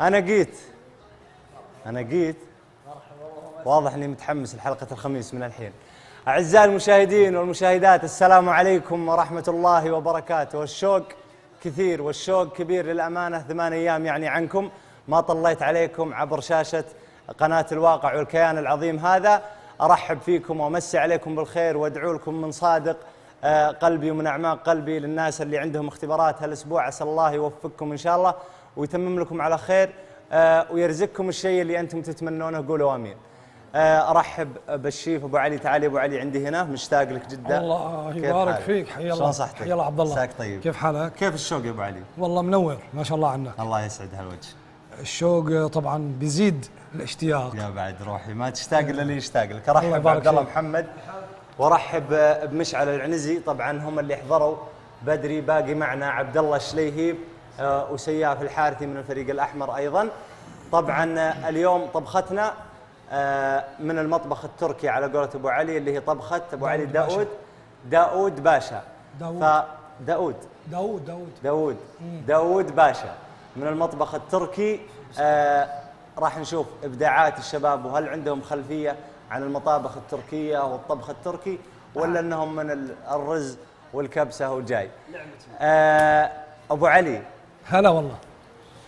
أنا جيت. أنا جيت. واضح إني متحمس لحلقة الخميس من الحين. أعزائي المشاهدين والمشاهدات السلام عليكم ورحمة الله وبركاته. والشوق كثير والشوق كبير للأمانة. ثمان أيام يعني عنكم. ما طليت عليكم عبر شاشة قناة الواقع والكيان العظيم هذا. أرحب فيكم وأمسي عليكم بالخير وأدعو لكم من صادق آه، قلبي ومن أعماق قلبي للناس اللي عندهم اختبارات هالأسبوع. عسى الله يوفقكم إن شاء الله. ويتمم لكم على خير آه، ويرزقكم الشيء اللي أنتم تتمنونه. قولوا آمين. آه، أرحب بالشيف أبو علي. تعالي أبو علي عندي هنا مشتاق لك جدا. الله يبارك حالك؟ فيك. حيا الله. شلون صحتك؟ حيا الله عبد الله. مساك طيب. كيف حالك؟ كيف الشوق يا أبو علي؟ والله منور ما شاء الله عنك. الله يسعد هالوجه. الشوق طبعا بيزيد الاشتياق. يا بعد روحي ما تشتاق إلا اللي يشتاق لك. أرحب بعبد الله. محمد وأرحب بمشعل العنزي. طبعا هم اللي حضروا بدري باقي معنا عبد الله الشليهيب وسياف الحارثي من الفريق الأحمر أيضا. طبعا آه، اليوم طبختنا آه، من المطبخ التركي على قولة أبو علي اللي هي طبخة أبو علي داود. داود. داود باشا. داود. فداود داود. داود داود. داود. باشا. من المطبخ التركي آه راح نشوف إبداعات الشباب وهل عندهم خلفية عن المطابخ التركية والطبخ التركي ولا إنهم من ال- الرز والكبسة وجاي آه أبو علي هلا والله.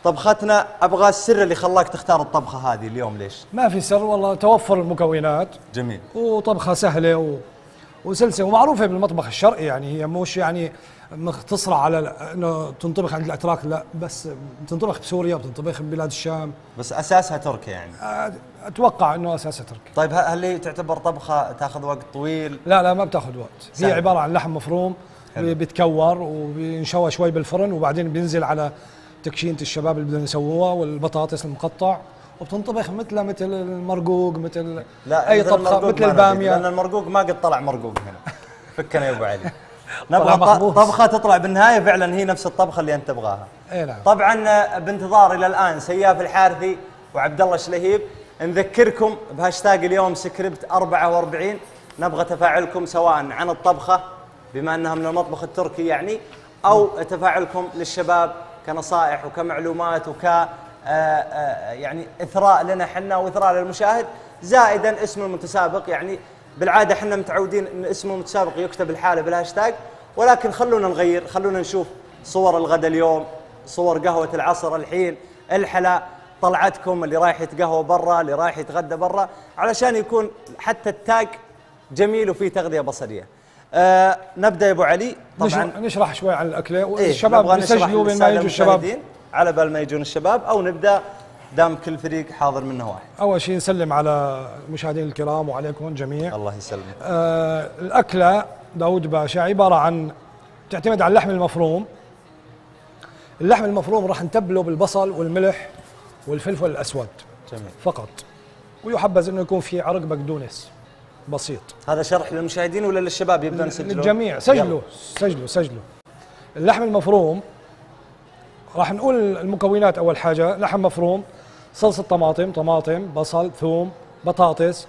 طبختنا أبغى السر اللي خلاك تختار الطبخة هذه اليوم ليش؟ ما في سر والله توفر المكونات. جميل. وطبخة سهلة و... وسلسة ومعروفة بالمطبخ الشرقي يعني هي مش يعني مختصرة على إنه تنطبخ عند الأتراك لا بس بتنطبخ بسوريا بتنطبخ ببلاد الشام. بس أساسها تركي يعني. أتوقع إنه أساسها تركي طيب هل هي تعتبر طبخة تاخذ وقت طويل؟ لا لا ما بتاخذ وقت. سهل. هي عبارة عن لحم مفروم حلو. بيتكور وبينشوى شوي بالفرن وبعدين بينزل على تكشينة الشباب اللي بدهم يسووها والبطاطس المقطع وبتنطبخ مثلها مثل المرقوق مثل لا أي مثل طبخة مثل نبي، لأن البامية. المرقوق ما قد طلع مرقوق هنا. فكنا يا أبو علي. نبغى. طبخة تطلع بالنهاية فعلا هي نفس الطبخة اللي أنت تبغاها. إي نعم. طبعا بانتظار إلى الآن سياف الحارثي وعبد الله شلهيب. نذكركم بهاشتاج اليوم سكريبت 44 نبغى تفاعلكم سواء عن الطبخة بما أنها من المطبخ التركي يعني أو تفاعلكم للشباب كنصائح وكمعلومات وك آه، آه، يعني إثراء لنا حنا وإثراء للمشاهد. زائدا اسم المتسابق يعني بالعادة إحنا متعودين إن اسم المتسابق يكتب الحالة بالهاشتاج. ولكن خلونا نغير خلونا نشوف صور الغداء اليوم صور قهوة العصر الحين الحلا طلعتكم اللي رايح يتقهوى برا اللي رايح يتغدى برا علشان يكون حتى التاج جميل وفيه تغذية بصرية. آه نبدأ يا أبو علي. نشرح, طبعا نشرح شوي عن الأكلة. إيه والشباب نشرح بيسجلوا بين ما يجوا الشباب. على بال ما يجون الشباب أو نبدأ دام كل فريق حاضر منه واحد. أول شيء نسلم على المشاهدين الكرام وعليكم جميع الله يسلمك. آه الأكلة داود باشا عبارة عن تعتمد على اللحم المفروم. اللحم المفروم راح نتبله بالبصل والملح والفلفل الأسود جميل. فقط. ويحبذ إنه يكون في عرق بقدونس بسيط. هذا شرح للمشاهدين ولا للشباب يبدأ نسجلون للجميع. سجلوا سجلوا سجلوا. اللحم المفروم راح نقول المكونات أول حاجة. لحم مفروم صلصة طماطم طماطم بصل ثوم بطاطس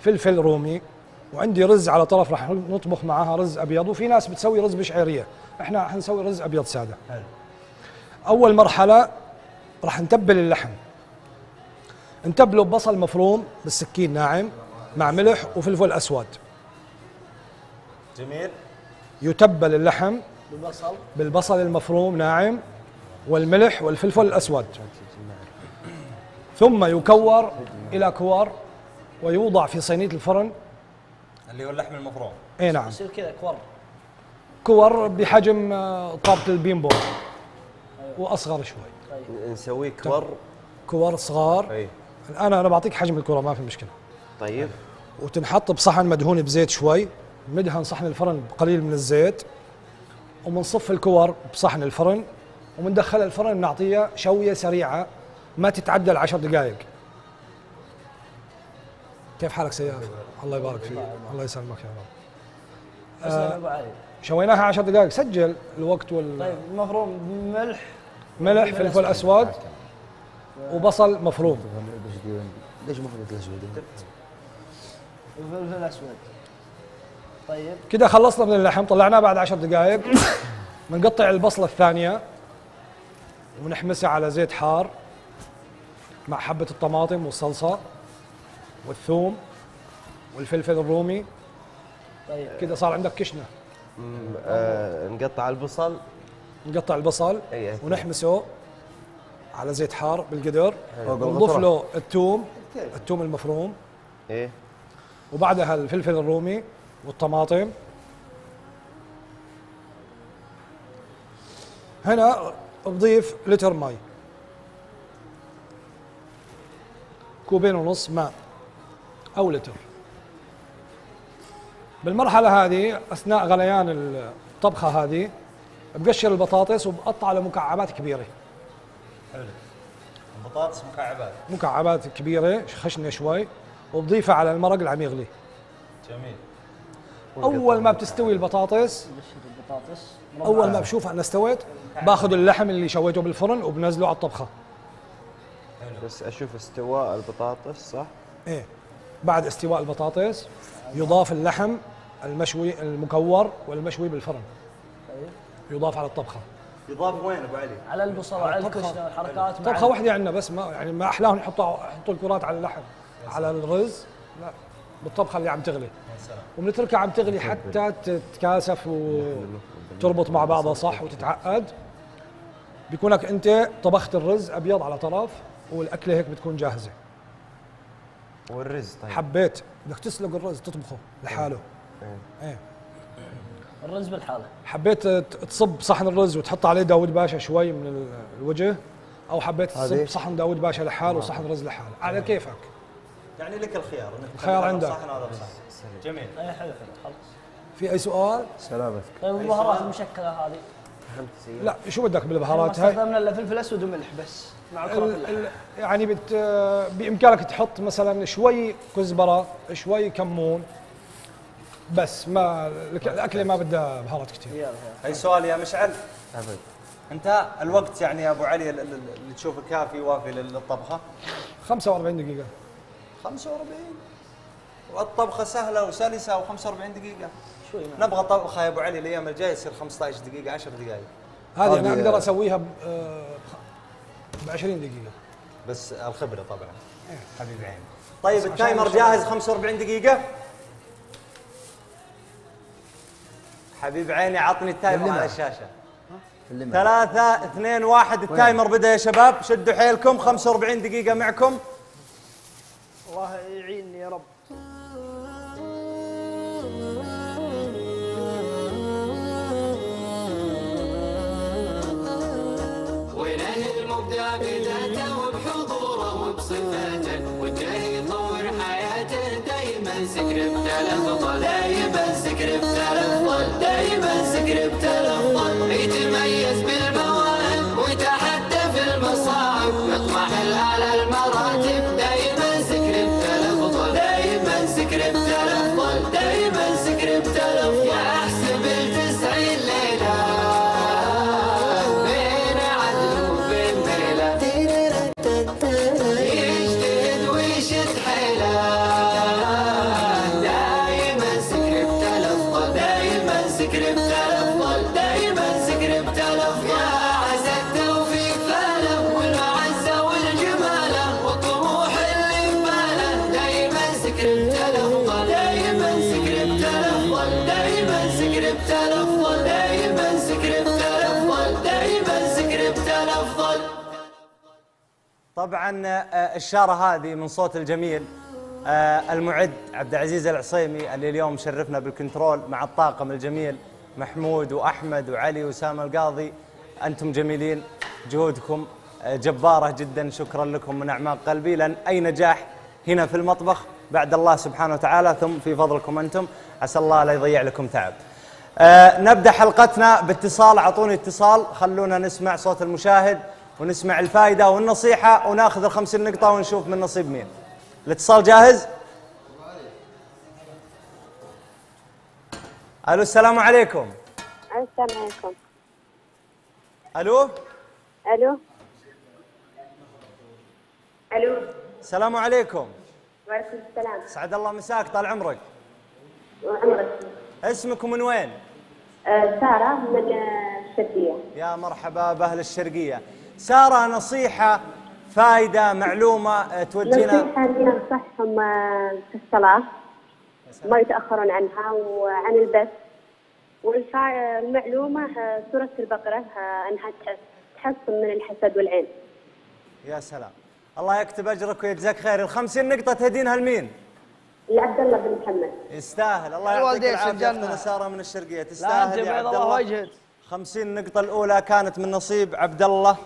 فلفل رومي. وعندي رز على طرف راح نطبخ معاها رز أبيض. وفي ناس بتسوي رز بشعيريه إحنا حنسوي رز أبيض سادة. حلو. أول مرحلة راح نتبل اللحم. نتبله ببصل مفروم بالسكين ناعم. مع ملح وفلفل أسود. جميل. يتبل اللحم بالبصل. بالبصل المفروم ناعم والملح والفلفل الأسود. ثم يكور إلى كور ويوضع في صينية الفرن. اللي هو اللحم المفروم. إي نعم. يصير كذا كور. كور بحجم آه، طابة البيمبو. وأصغر شوي. نسويه كور. كور صغار. أي. الآن أنا بعطيك حجم الكره ما في مشكلة. طيب. وتنحط بصحن مدهون بزيت شوي. مدهن صحن الفرن بقليل من الزيت. ومنصف الكور بصحن الفرن. ومندخلها الفرن بنعطيها شوية سريعة. ما تتعدى العشر دقائق كيف حالك سياف؟ الله يبارك فيك. الله يسلمك يا رب. علي شويناها عشر دقائق سجل الوقت والملح طيب المفروم ملح. فلفل أسود. وبصل مفروم. ليش خذيت الاسود؟ وفلفل أسود. طيب. كده خلصنا من اللحم طلعناه بعد عشر دقائق بنقطع البصلة الثانية ونحمسها على زيت حار مع حبة الطماطم والصلصة والثوم والفلفل الرومي. طيب. كده صار عندك كشنة. آه نقطع البصل. نقطع البصل أي. ونحمسه على زيت حار بالقدر. ونضيف. له الثوم الثوم المفروم. إيه. وبعدها الفلفل الرومي والطماطم. هنا بضيف لتر مي كوبين ونص ماء أو لتر. بالمرحلة هذه أثناء غليان الطبخة هذه بقشر البطاطس وبقطع لمكعبات كبيرة. بطاطس مكعبات. مكعبات كبيرة خشنة شوي. وبضيفها على المرق اللي عم يغلي جميل. أول ما بتستوي البطاطس البطاطس أول ما بشوف انها استوت باخذ اللحم اللي شويته بالفرن وبنزله على الطبخة. بس أشوف استواء البطاطس صح؟ إيه. بعد استواء البطاطس يضاف اللحم المشوي المكور والمشوي بالفرن. يضاف على الطبخة. يضاف وين أبو علي؟ على البصل وعلى الطبخة. الكشنه والحركات طبخة واحدة عندنا بس ما يعني ما أحلاهم يحطوا يحطوا الكرات على اللحم. على الرز لا. بالطبخه اللي عم تغلي. وبنتركها عم تغلي حتى تتكاثف وتربط مع بعضها صح وتتعقد. بيكونك انت طبخت الرز أبيض على طرف والأكلة هيك بتكون جاهزة. والرز طيب. حبيت. بدك تسلق الرز تطبخه لحاله. إيه. إيه. الرز بالحالة. حبيت تصب صحن الرز وتحط عليه داود باشا شوي من ال- الوجه أو حبيت تصب؟ صحن داود باشا لحاله وصحن رز لحاله. على كيفك. يعني لك الخيار إنك الخيار تخلي عندك. صحن ولا بصحن. جميل. أي حلو حلو خلاص. في أي سؤال؟ سلامتك. طيب البهارات المشكلة هذه. لا شو بدك بالبهارات؟ هاي استخدمنا الا فلفل اسود وملح بس مع ال- يعني بت بإمكانك تحط مثلا شوي كزبرة شوي كمون بس ما الأكلة ما بدها بهارات كثير يلا يلا. اي سؤال يا مشعل. أبد. أنت الوقت يعني يا أبو علي ال- ال- اللي تشوفه كافي وافي للطبخة؟ 45 دقيقة. 45 والطبخة سهلة وسلسة و45 دقيقة. شوي معنا. نبغى طبخة يا أبو علي الأيام الجاية يصير 15 دقيقة 10 دقائق هذه أنا أقدر أسويها ب 20 دقيقة. بس الخبرة طبعا. حبيب عيني طيب ال timer جاهز 45 دقيقة. حبيب عيني عطني ال timer على الشاشة. ثلاثة اثنين واحد ال timer بدأ يا شباب. شدوا حيلكم 45 دقيقة معكم. الله يعيني يا رب. وله المبدع بذاته وبحضوره وبصفاته والجاي يطور حياته دايما سكريبت الافضل دايما سكريبت الافضل دايما سكريبت الافضل طبعا آه، الشارة هذه من صوت الجميل آه، المعد عبد العزيز العصيمي اللي اليوم شرفنا بالكنترول مع الطاقم الجميل محمود وأحمد وعلي وسام القاضي. أنتم جميلين جهودكم آه، جبارة جدا. شكرا لكم من أعماق قلبي. لأن أي نجاح هنا في المطبخ بعد الله سبحانه وتعالى. ثم في فضلكم أنتم. عسى الله لا يضيع لكم تعب. نبدأ حلقتنا باتصال. أعطوني اتصال. خلونا نسمع صوت المشاهد. ونسمع الفائدة والنصيحة وناخذ الخمسين نقطة ونشوف من نصيب مين. الاتصال جاهز؟ ألو السلام عليكم. السلام عليكم ألو ألو ألو السلام عليكم. وعليكم السلام سعد الله مساك طال عمرك. وعمرك اسمك ومن وين؟ آه، سارة من الشرقية يا مرحبا بأهل الشرقية. سارة نصيحة فائدة معلومة آه، في حال انصحهم آه، في الصلاة ما يتأخرون عنها وعن البث. والمعلومة سورة البقرة آه، أنها تح- تحصن من الحسد والعين. يا سلام. الله يكتب أجرك ويجزاك خير. ال 50 نقطه تهدينها لمين؟ لعبد الله بن محمد. يستاهل. الله يعطيك الوالدين في العافيه. أختنا سارة من الشرقية. تستاهل يا عبد الله الله. وجهك 50 نقطة الأولى كانت من نصيب عبد الله.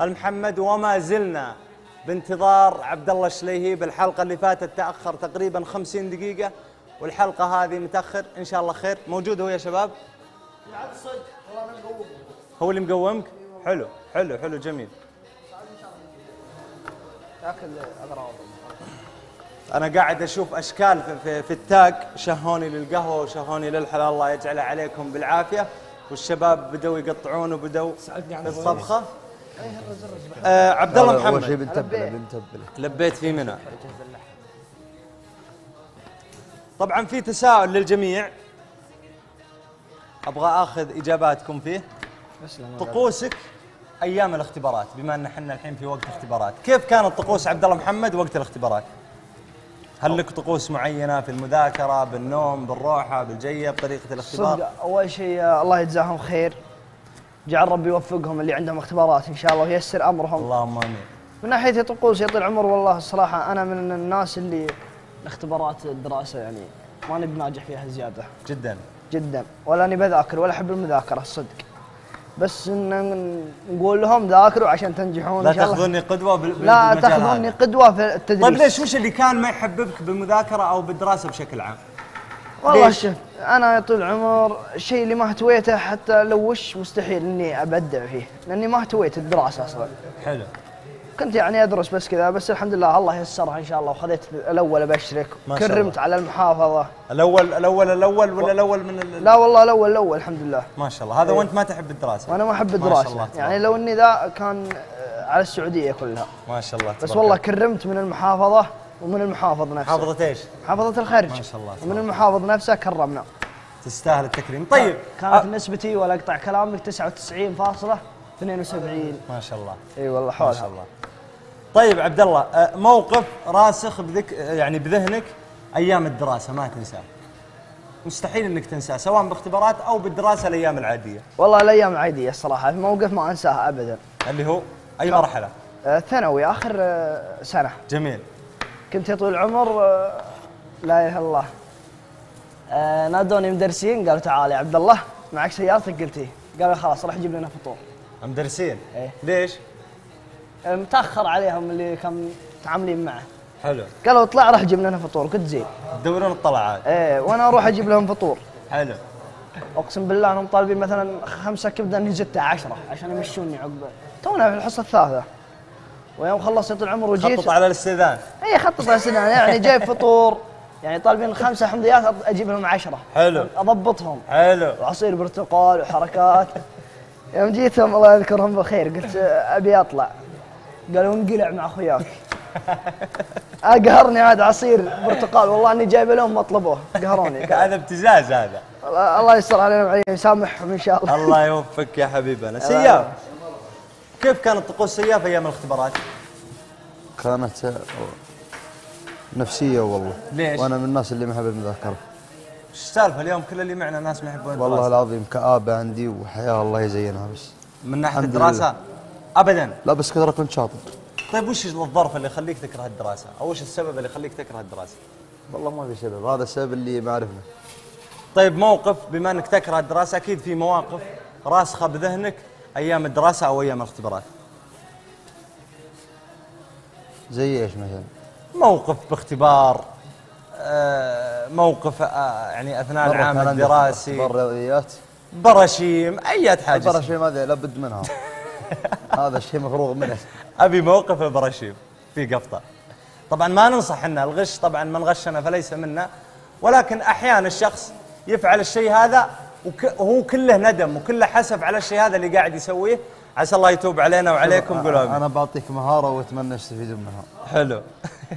المحمد وما زلنا بانتظار عبد الله الشليهي بالحلقة اللي فاتت تأخر تقريبا 50 دقيقة والحلقة هذه متأخر إن شاء الله خير. موجود هو يا شباب؟ هو اللي مقومك؟ حلو حلو حلو جميل. أنا قاعد أشوف أشكال في, في, في التاج. شهوني للقهوة وشهوني للحلال الله يجعلها عليكم بالعافية. والشباب بدوا يقطعون وبدوا سألتني آه عبد الله أول شيء محمد بنتبله بنتبله لبيت في منى طبعا في تساؤل للجميع. أبغى آخذ إجاباتكم فيه. طقوسك أيام الاختبارات بما أن إحنا الحين في وقت اختبارات كيف كانت طقوس عبد الله محمد وقت الاختبارات؟ هل لك طقوس معينة في المذاكرة بالنوم بالروحه بالجيه بطريقه الاختبار؟ صدق أول شيء آه، الله يجزاهم خير. جعل ربي يوفقهم اللي عندهم اختبارات إن شاء الله وييسر أمرهم. اللهم آمين. من ناحية طقوس يطول العمر والله الصراحة أنا من الناس اللي اختبارات الدراسة يعني ماني بناجح فيها زيادة. جدا. جدا. ولا اني بذاكر ولا أحب المذاكرة الصدق بس إن نقول لهم ذاكروا عشان تنجحون لا تأخذوني قدوة بال- لا تأخذوني. قدوة في التدريس. طيب ليش وش اللي كان ما يحببك بالمذاكرة أو بالدراسة بشكل عام؟ والله؟ شوف أنا طول العمر الشيء اللي ما اهتويته حتى لو وش مستحيل إني أبدع فيه لأني ما اهتويت الدراسة أصلا. حلو. كنت يعني أدرس بس كذا بس الحمد لله الله يسرها إن شاء الله وخذيت الأول ابشرك كرمت. على المحافظة. الأول الأول الأول ولا الأول من ال... لا والله الأول الأول الحمد لله. ما شاء الله. هذا وأنت ما تحب الدراسة؟ وأنا ما أحب ما شاء الدراسة. الله يعني لو إني ذا كان آه، على السعودية كلها. ما شاء الله بس والله الله. كرمت من المحافظة. ومن المحافظ نفسه. حافظة إيش؟ محافظة الخرج ما شاء الله. ومن المحافظ نفسه كرمنا. تستاهل التكريم. طيب. كانت أ- نسبتي ولا اقطع كلامك 99.72 ما شاء الله. إي والله ما حولها شاء الله. طيب عبد الله موقف راسخ بذك يعني بذهنك أيام الدراسة ما تنساه. مستحيل إنك تنساه سواء باختبارات أو بالدراسة الأيام العادية. والله الأيام عاديه الصراحة الموقف ما انساها ابدا. اللي هو أي مرحلة؟ ثانوي آخر سنة. جميل. كنت يا طويل العمر آه، لا إله إلا الله. آه، نادوني مدرسين قالوا تعال يا عبد الله معك سيارتك قلت إيه. قالوا خلاص راح جيب لنا فطور. مدرسين؟ إيه. ليش؟ آه، متأخر عليهم اللي كانوا متعاملين معه. حلو. قالوا اطلع راح جيب لنا فطور كنت زين. تدورون الطلعات إيه وأنا أروح أجيب لهم فطور. حلو. أقسم بالله انهم طالبين مثلا خمسة كبده اني زدتها عشرة عشان يمشوني عقبه تونا في الحصة الثالثة. ويوم خلصت العمر وجيت خطط على الاستئذان. اي خطط السنة يعني جايب فطور. يعني طالبين خمسة حمضيات أجيب لهم عشرة. حلو. أضبطهم. حلو. وعصير برتقال وحركات. يوم جيتهم الله يذكرهم بالخير قلت أبي أطلع. قالوا انقلع مع أخوياك. أقهرني هذا عصير برتقال. والله إني جايب لهم ما طلبوه قهروني. هذا ابتزاز هذا. الله يستر علينا وعليهم يسامحهم إن شاء الله. الله يوفقك يا حبيبنا. سياف كيف كانت طقوس سياف أيام الاختبارات؟ كانت نفسية والله. ليش؟ وأنا من الناس اللي ما أحب المذاكرة. إيش السالفة؟ اليوم كل اللي معنا ناس ما يحبون والله العظيم كآبة عندي وحياة الله يزينها بس. من ناحية الدراسة؟ ابدا. لا بس كثرة كنت شاطر. طيب وش الظرف اللي يخليك تكره الدراسة؟ أو وش السبب اللي يخليك تكره الدراسة؟ والله ما في سبب. هذا السبب اللي ما عرفنا طيب موقف بما إنك تكره الدراسة أكيد في مواقف راسخة بذهنك أيام الدراسة أو أيام الاختبارات. زي إيش مثلا؟ موقف باختبار آه، موقف آه، يعني أثناء العام الدراسي. اختبار رياضيات. برشيم أي حاجة شيء ما لابد منها. هذا الشيء مفروغ منه. أبي موقف البراشيم في قفطة. طبعا ما ننصح ان الغش طبعا من غشنا فليس منا ولكن أحيانا الشخص يفعل الشيء هذا وهو كله ندم وكله حسف على الشيء هذا اللي قاعد يسويه. عسى الله يتوب علينا وعليكم آمين. أنا بعطيك مهارة وأتمنى يستفيدون منها. حلو.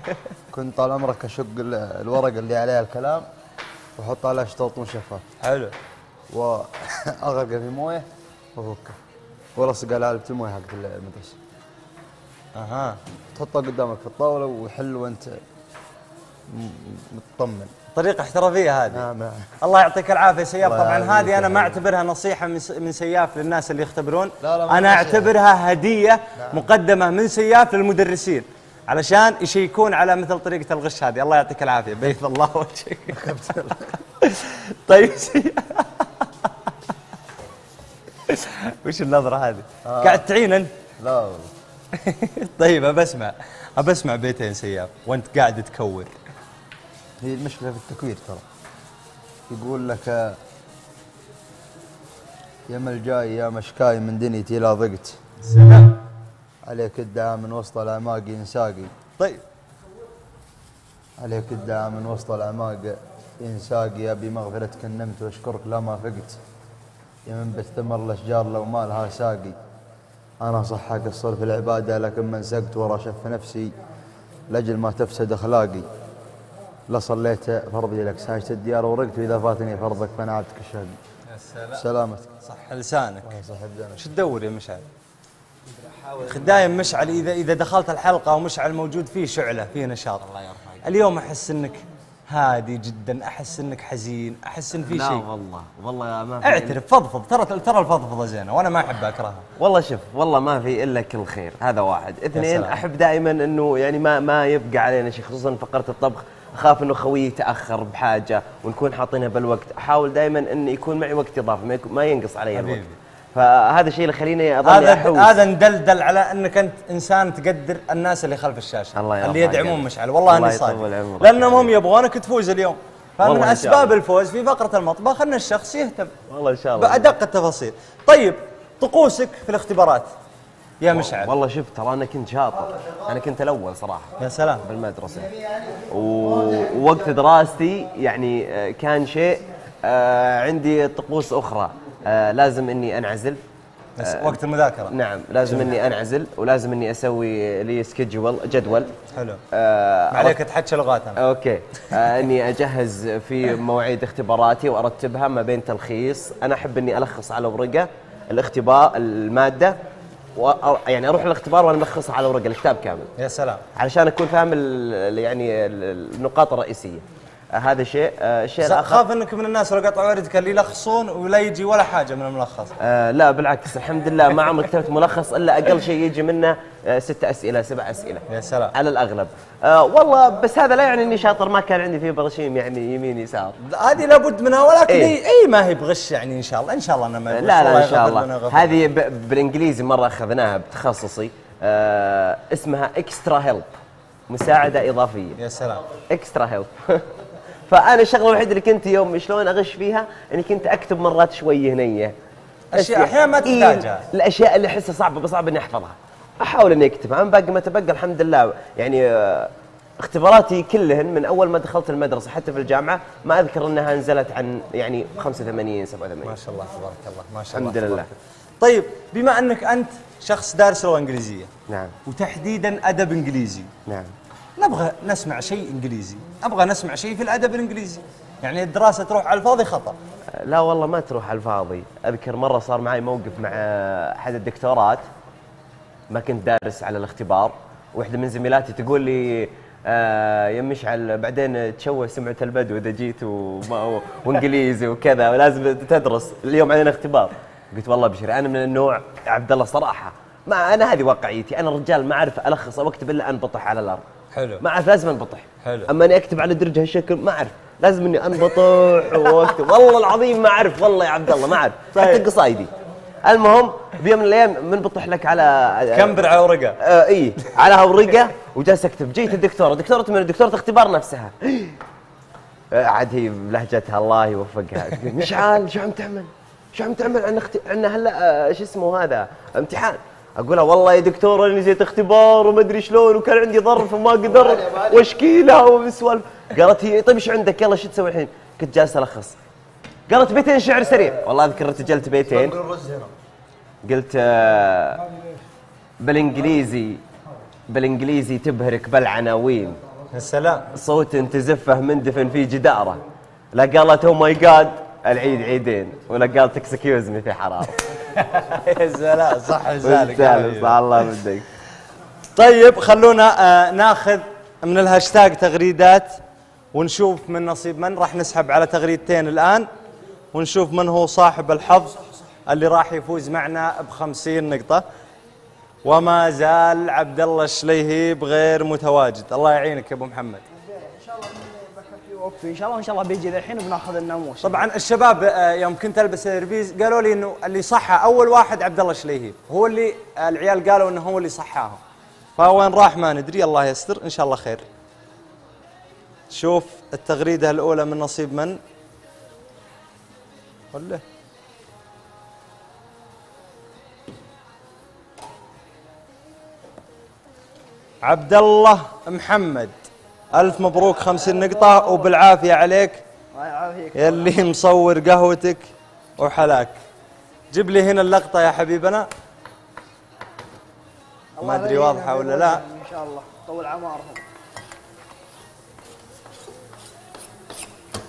كنت طال عمرك أشق ال- الورق اللي عليها الكلام واحط عليها شطوط شفاف حلو. وأغرقه في موية وأفكه. والصق على علبه الموية حقت المدرسة. أها. تحطه قدامك في الطاولة وحل وأنت مطمن. طريقة احترافية هذه. نعم نعم. الله يعطيك العافية سياف. طبعا هذه أنا ما حبيبي. أعتبرها نصيحة من سياف للناس اللي يختبرون. لا، لا، ما أنا نصيحة. أعتبرها هدية مقدمة من سياف للمدرسين علشان يشيكون على مثل طريقة الغش هذه. الله يعطيك العافية. بيض الله وجهك. طيب. سياف. وش النظرة هذه؟ قاعد تعين أنت؟ لا. والله طيب ابى اسمع ابى اسمع بيتين سياف. وأنت قاعد تكور هي المشكلة في التكوير ترى. يقول لك يا ملجاي يا مشكاي من دنيتي لا ضقت. سلام عليك الدعاء من وسط الأعماق ينساقي طيب. عليك الدعاء من وسط الأعماق ينساقي أبي مغفرتك إن نمت وأشكرك لا ما فقت. يا من بتثمر الأشجار لو ما لها ساقي. أنا صح اقصر في العبادة لكن من سقت ورا شف نفسي. لأجل ما تفسد أخلاقي. لا صليت فرضي لك ساجت الديار ورقت وإذا فاتني فرضك فنعبتك الشهد يا سلام سلامتك. صح لسانك. صاحب دانك شو تدور يا مشعل؟ دايم مشعل اذا إذا دخلت الحلقة ومشعل موجود فيه شعلة فيه نشاط. الله يرحمه اليوم أحس إنك هادي جدا أحس إنك حزين أحس إن في لا شيء. والله والله ما في اعترف فضفض ترى ترى الفضفضة زينة وأنا ما أحب أكرهها. والله شوف والله ما في إلا كل خير هذا واحد. اثنين. أحب دائما إنه يعني ما ما يبقى علينا شيء خصوصا فقرة الطبخ. أخاف إنه خويي يتأخر بحاجة ونكون حاطينها بالوقت. أحاول دائما إن يكون معي وقت إضافي ما, ينقص علي الوقت. حبيبي. فهذا الشيء اللي يخليني اظل هذا احوس هذا ندلدل على إنك أنت إنسان تقدر الناس اللي خلف الشاشة. الله اللي يدعمون. مشعل. والله الله أني صادق. لأنهم هم يبغونك تفوز اليوم. فمن أسباب. الفوز في فقرة المطبخ أن الشخص يهتم. والله إن شاء الله. بأدق التفاصيل. طيب طقوسك في الاختبارات. يا مشعل. والله شوف ترى أنا كنت شاطر. أنا كنت الأول صراحة يا سلام. بالمدرسة. و- ووقت دراستي يعني آه، كان شيء آه، عندي طقوس أخرى. آه، لازم إني أنعزل. بس وقت المذاكرة. نعم لازم إني أنعزل ولازم إني أسوي لي schedule جدول. حلو. آه، ما عليك تحكي لغات أنا. okay. آه إني أجهز في مواعيد اختباراتي وأرتبها ما بين تلخيص. أنا أحب إني ألخص على ورقة الاختبار المادة. و يعني أروح الاختبار وأنا ملخصها على ورقة الكتاب كامل. يا سلام. علشان أكون فاهم ال- يعني ال- النقاط الرئيسية. هذا شيء آه الشيء الآخر. خاف إنك من الناس اللي قطعوا وردك اللي يلخصون ولا يجي ولا حاجة من الملخص. آه لا بالعكس الحمد لله ما عمري كتبت ملخص إلا أقل شيء يجي منه آه ست أسئلة سبع أسئلة. يا سلام. على الأغلب. آه والله بس هذا لا يعني إني شاطر ما كان عندي فيه برشيم يعني يمين يسار. هذه لابد منها ولكن إيه. إي ما هي بغش يعني إن شاء الله إن شاء الله انها ما لا. لا إن شاء الله. هذه بالإنجليزي مرة أخذناها بتخصصي. آه اسمها extra help مساعدة إضافية. يا سلام. extra help فأنا الشغلة الوحيدة اللي كنت يوم شلون أغش فيها؟ إني كنت أكتب مرات شوي هنية. أشياء أحياناً ما إيه، تحتاجها. الأشياء اللي أحسها صعبة بصعب إني أحفظها. أحاول إني أكتبها. اما باقي ما تبقى الحمد لله. يعني آه، اختباراتي كلهن من أول ما دخلت المدرسة حتى في الجامعة ما أذكر إنها نزلت عن يعني 85 87 ما شاء الله تبارك الله ما شاء الله الحمد لله. طيب بما أنك أنت شخص دارس لغة إنجليزية نعم. وتحديدا أدب إنجليزي نعم. نبغى نسمع شيء إنجليزي أبغى نسمع شيء في الأدب الإنجليزي. يعني الدراسة تروح على الفاضي خطأ. لا والله ما تروح على الفاضي. أذكر مرة صار معي موقف مع أحد الدكتورات. ما كنت دارس على الاختبار واحدة من زميلاتي تقول لي آه يا مشعل بعدين تشوه سمعة البدو إذا جيت وما وإنجليزي وكذا ولازم تدرس. اليوم علينا اختبار. قلت والله ابشر أنا من النوع عبد الله صراحة. ما أنا هذه واقعيتي. أنا رجال ما أعرف ألخص أو أكتب إلا انبطح على الأرض. حلو. ما أعرف لازم أنبطح. حلو. أما أني أكتب على درج هالشكل ما أعرف. لازم أني أنبطح وأكتب. والله العظيم ما أعرف. والله يا عبد الله ما أعرف. حتى طيب. قصايدي. المهم بيوم من الأيام منبطح لك على كمبر على ورقة؟ آه إي على هورقه وجالس أكتب. جيت الدكتورة. دكتورة من دكتوره اختبار نفسها. آه، عاد هي بلهجتها الله يوفقها. مشعل شو عم تعمل؟ شو عم تعمل عندنا اخت... عندنا هلا آه، شو اسمه هذا؟ امتحان. أقولها والله يا دكتوره اني نسيت اختبار وما أدري شلون وكان عندي ظرف وما قدرت واشكي لها وسوالف. قالت هي طيب إيش عندك؟ يلا شو تسوي الحين؟ كنت جالس ألخص. قالت بيتين شعر سريع. والله أذكر ارتجلت بيتين. قلت آه، بالإنجليزي بالإنجليزي تبهرك بالعناوين. يا سلام صوت تزفه مندفن في جدارة. لا قالت oh my God العيد عيدين. ولا قالت excuse me في حراره يا سلام صح لسانك. صح الله بدك طيب خلونا آه ناخذ من الهاشتاج تغريدات ونشوف من نصيب من. راح نسحب على تغريدتين الآن ونشوف من هو صاحب الحظ اللي راح يفوز معنا بخمسين نقطة. وما زال عبد الله الشليهيب غير متواجد. الله يعينك يا أبو محمد. إن شاء الله إن شاء الله بيجي الحين وبناخذ الناموس. طبعا الشباب آه، يوم كنت ألبس الربيز قالوا لي إنه اللي صحى أول واحد عبد الله الشليهيب هو اللي العيال قالوا إنه هو اللي صحاهم. فوين راح ما ندري الله يستر إن شاء الله خير. شوف التغريدة الأولى من نصيب من؟ ولا؟ عبد الله محمد. ألف مبروك خمسين نقطة وبالعافية عليك. الله يعافيك. يلي مصور قهوتك وحلاك. جيب لي هنا اللقطة يا حبيبنا. ما أدري واضحة ولا لا. إن شاء الله. طول اعمارهم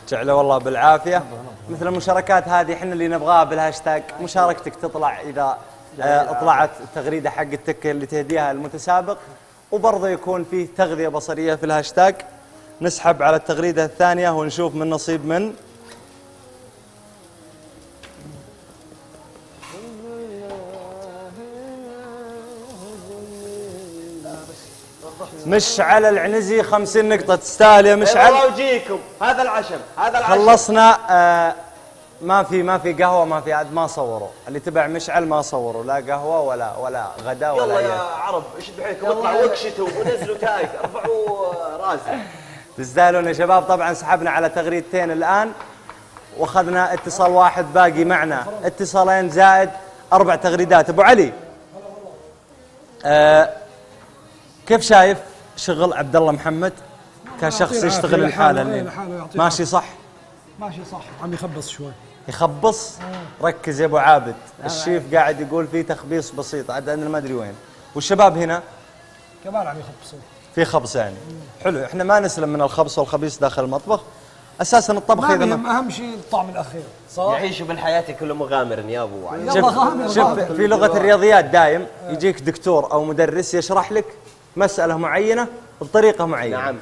جعله والله بالعافية. مثل المشاركات هذه إحنا اللي نبغاها بالهاشتاج. مشاركتك تطلع إذا آه، طلعت التغريدة حقتك اللي تهديها المتسابق. وبرضه يكون فيه تغذية بصرية في الهاشتاج. نسحب على التغريدة الثانية ونشوف من نصيب من. مشعل العنزي 50 نقطة تستاهل يا مشعل. والله وجيكم هذا العشم هذا العشم. خلصنا آه ما في ما في قهوة ما في عاد ما صوروا. اللي تبع مشعل ما صوروا. لا قهوة ولا ولا غداء ولا يلا يا عرب شدوا حيلكم اطلعوا وكشتوا ونزلوا تايك ارفعوا راسي تستاهلون يا شباب. طبعا سحبنا على تغريدتين الآن وأخذنا اتصال واحد باقي معنا. اتصالين زائد أربع تغريدات. أبو علي آه كيف شايف شغل عبد الله محمد كشخص يشتغل لحاله، ماشي صح؟ ماشي صح. عم يخبص شوي. يخبص. ركز يا أبو عابد. الشيف قاعد يقول في تخبيص بسيط عاد أنا ما أدري وين. والشباب هنا؟ كمان عم يخبصوا في خبص يعني. حلو إحنا ما نسلم من الخبص والخبيث داخل المطبخ. أساسا الطبخ ما إذا ما اهم شيء الطعم الأخير. صح؟ يعيشوا بالحياة كل مغامر يا أبو علي. شوف غامر، شوف غامر. في لغة الرياضيات دايم يجيك دكتور أو مدرس يشرح لك مسألة معينة بطريقة معينة. نعم.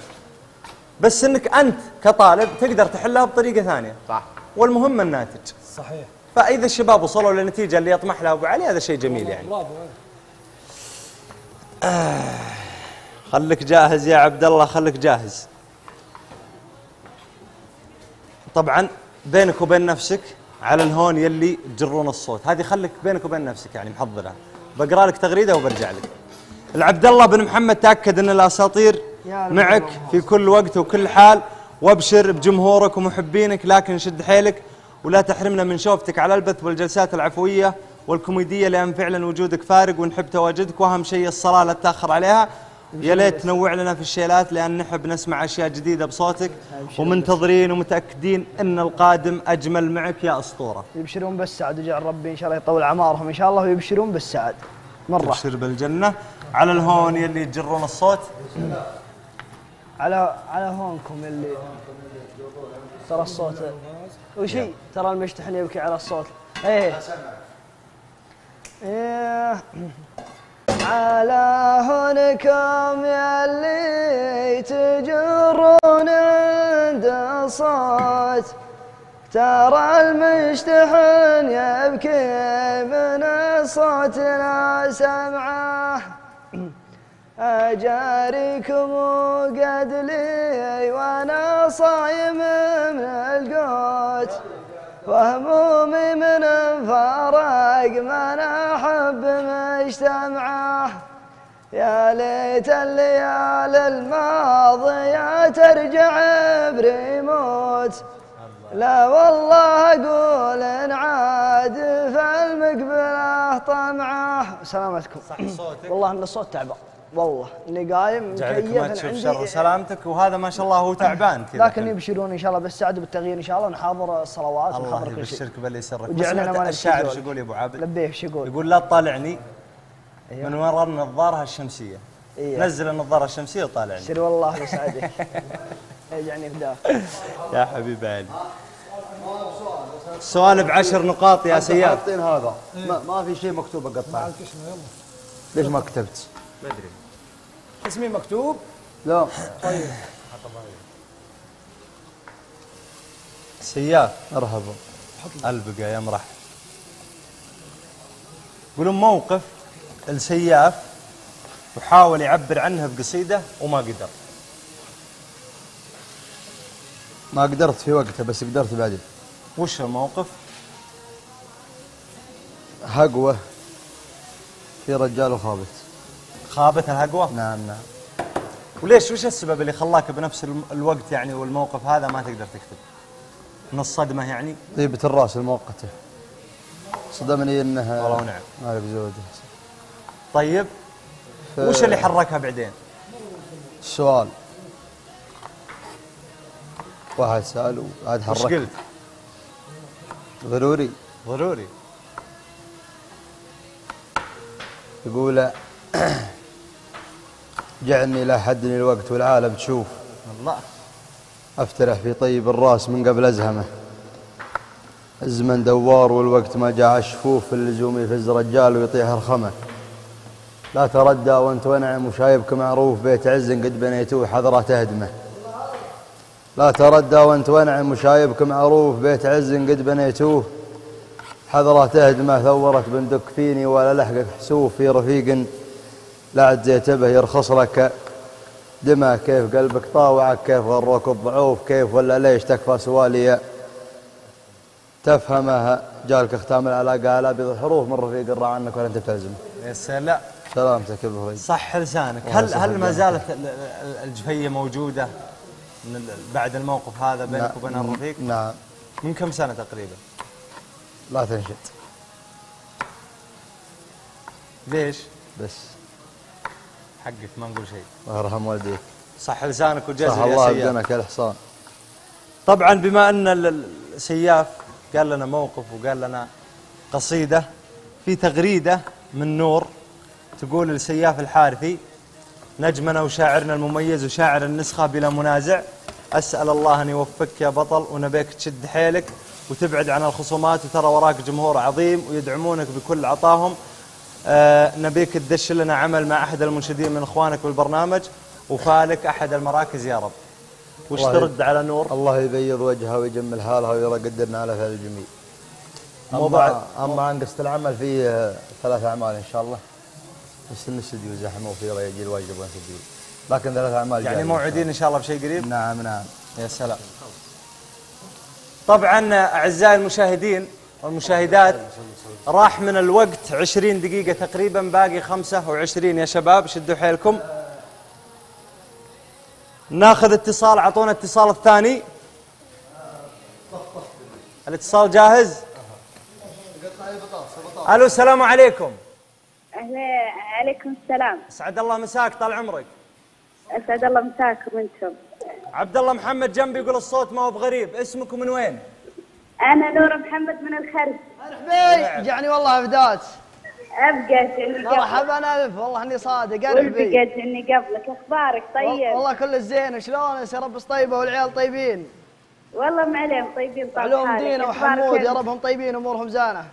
بس إنك أنت كطالب تقدر تحلها بطريقة ثانية. صح. والمهم الناتج. صحيح. فإذا الشباب وصلوا للنتيجه اللي يطمح لها أبو علي هذا شيء جميل يعني. برافو إيه. خليك جاهز يا عبد الله خليك جاهز. طبعا بينك وبين نفسك على الهون يلي تجرون الصوت. هذه خليك بينك وبين نفسك يعني محضرها. بقرأ لك تغريدة وبرجع لك. العبد الله بن محمد تأكد إن الأساطير معك. في كل وقت وكل حال. وابشر بجمهورك ومحبينك لكن شد حيلك ولا تحرمنا من شوفتك على البث والجلسات العفوية والكوميدية لأن فعلا وجودك فارق ونحب تواجدك وأهم شيء الصلاة لا تاخر عليها. يا ليت تنوع لنا في الشيلات لأن نحب نسمع أشياء جديدة بصوتك. ومنتظرين ومتأكدين إن القادم أجمل معك يا أسطورة. يبشرون بالسعد وجعل ربي إن شاء الله يطول اعمارهم إن شاء الله ويبشرون بالسعد. مرة. ابشر بالجنة. على الهون يلي تجرون الصوت. على على هونكم اللي ترى الصوت. وشي ترى المشتحن يبكي على الصوت. إيه. إيه. على هونكم يلي تجرون عند صوت ترى المشتحن يبكي من الصوت لا سمعه. أجاريكم وقد لي وأنا صايم من القوت وهمومي من الفراق ما أنا أحب مجتمعه. يا ليت الليالي الماضية ترجع بريموت لا والله أقول إن عاد فالمقبلة طمعه. سلامتكم صح صوتك. والله إن الصوت تعبان والله اني قايم جعلك مكيف ما تشوف عندي- شر وسلامتك وهذا ما شاء الله هو تعبان كذا لكن يبشرون إن شاء الله بالسعد وبالتغيير إن شاء الله نحاضر الصلوات الله ونحاضر كل شيء. يبشرك باللي يسرك. وجعلنا سمعت ما الشاعر. شو يقول يا أبو عابد؟ لبيه إيش يقول؟ يقول لا تطالعني أيوه. من وراء النظارة الشمسية. إيه. نزل النظارة الشمسية وطالعني. سر والله يسعدك يجعني فداك يا حبيب علي سؤال بعشر نقاط يا سياد. حاطين هذا. ما, ما في شيء مكتوب اقطع ليش ما كتبت؟ ما أدري. اسمي مكتوب؟ لا. سياف مرحبا البقى يا مرح. يقولون موقف السياف وحاول يعبر عنها بقصيدة وما قدر. ما قدرت في وقتها بس قدرت بعدين. وش الموقف؟ هقوة في رجال وخابت خابت الهقوة؟ نعم نعم. وليش وش السبب اللي خلاك بنفس الوقت يعني والموقف هذا ما تقدر تكتب؟ من الصدمة يعني؟ طيبة الراس المؤقتة صدمني إنها والله ونعم. ما لك زود. طيب ف- وش اللي حركها بعدين؟ السؤال واحد سأل وعاد وش حرك قلت؟ ضروري. ضروري. يقول جعلني لا حدني الوقت والعالم تشوف. الله. أفترح في طيب الراس من قبل أزهمه. الزمن دوار والوقت ما جاء الشفوف اللزوم يفز رجال ويطيح رخمه. لا تردى وأنت ونعم وشايبك معروف بيت عز قد بنيتوه حضرة تهدمه لا تردى وأنت ونعم وشايبك معروف بيت عز قد بنيتوه حضرة تهدمه ثورت بندق فيني ولا لحقك حسوف في رفيق لا عد به يرخص لك دمى كيف قلبك طاوعك كيف غروك الضعوف كيف ولا ليش تكفى سوالي. تفهمها جالك ختام العلاقة على بيض الحروف من رفيق الرا عنك ولا أنت بتلزم يا سلام. سلامتك يا صح لسانك. هل هل ما. زالت ال- ال- الجفية موجودة بعد الموقف هذا بينك. وبين الرفيق نعم. من كم سنة تقريبا؟ لا تنشد ليش؟ بس. حقك ما نقول شيء. الله يرحم والديك. صح لسانك وجزل صح يا الله. يبدنك يا الحصان طبعا بما أن ال- ال- السياف قال لنا موقف وقال لنا قصيدة في تغريدة من نور تقول السياف الحارثي نجمنا وشاعرنا المميز وشاعر النسخة بلا منازع أسأل الله أن يوفقك يا بطل ونبيك تشد حيلك وتبعد عن الخصومات وترى وراك جمهور عظيم ويدعمونك بكل عطاهم. آه نبيك تدش لنا عمل مع أحد المنشدين من إخوانك بالبرنامج. وفالك أحد المراكز يا رب. وش ترد على نور. الله يبيض وجهها ويجمل حالها ويرى قدرنا على فعل الجميل بعد- أما عن قصة العمل فيه آه، ثلاث أعمال إن شاء الله. بس الاستديو زحمة وفي يجي الواجب ونسجل لكن ثلاث أعمال يعني. موعدين إن شاء الله بشيء قريب؟ نعم نعم. يا سلام. طبعا أعزائي المشاهدين والمشاهدات راح من الوقت 20 دقيقة تقريبا باقي 25 يا شباب شدوا حيلكم. ناخذ اتصال اعطونا اتصال الثاني. الاتصال جاهز؟ ألو السلام عليكم. أهلا عليكم السلام. أسعد الله مساك طال عمرك. أسعد الله مساكم أنتم. عبد الله محمد جنبي يقول الصوت ما هو بغريب. اسمكم من وين؟ أنا نورة محمد من الخرج مرحبا. جعني والله افدات أبقى إني قبلك؟ مرحبا ألف. والله إني صادق ولبقت ارحبي إني قبلك؟ أخبارك طيب؟ والله كل الزين. شلونك يا رب طيبه والعيال طيبين. والله ما عليهم طيبين طاب علوم دينا وحمود. يا؟ ربهم طيبين أمورهم زانه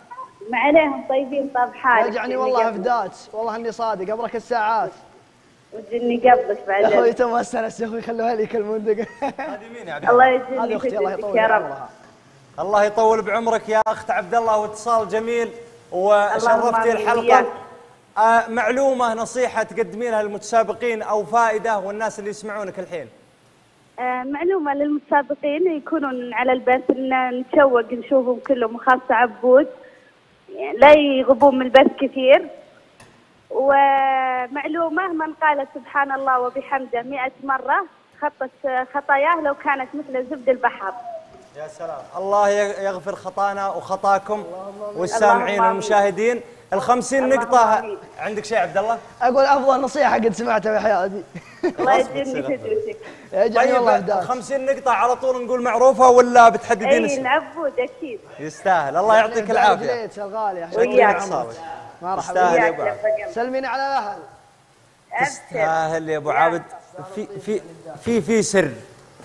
ما عليهم طيبين طاب حالك. رجعني والله. افدات والله إني صادق. أبرك الساعات. وإني قبلك يا أخوي بعد تو السنة يا أخوي خلوها لي يكلمون هذه مين يا عبد الله يجزيك أختي الله يطول عمرها. الله يطول بعمرك يا أخت عبد الله واتصال جميل وشرفتي الحلقة. آه معلومة نصيحة تقدمينها للمتسابقين أو فائدة والناس اللي يسمعونك الحين. آه، معلومة للمتسابقين يكونون على البث إن نتشوق نشوفهم كلهم وخاصة عبود. لا يغيبون من البث كثير. ومعلومة من قال سبحان الله وبحمده مئة مرة خطت خطاياه لو كانت مثل زبد البحر. يا سلام. الله يغفر خطانا وخطاكم والسامعين. والمشاهدين. الخمسين اللهم نقطة آمين. عندك شيء عبد الله؟ أقول أفضل نصيحة قد سمعتها في حياتي الله يجعلني والله افدات الخمسين نقطة على طول نقول معروفة ولا بتحددين أي اسم؟ العبود أكيد. يستاهل. الله يعطيك العافية. الغالي شكرا وياك. اتصالك مرحبا تستاهل يا وياك أبو عبد لفقم. سلميني على الاهل أبشر. تستاهل يا أبو عابد. في في في في سر.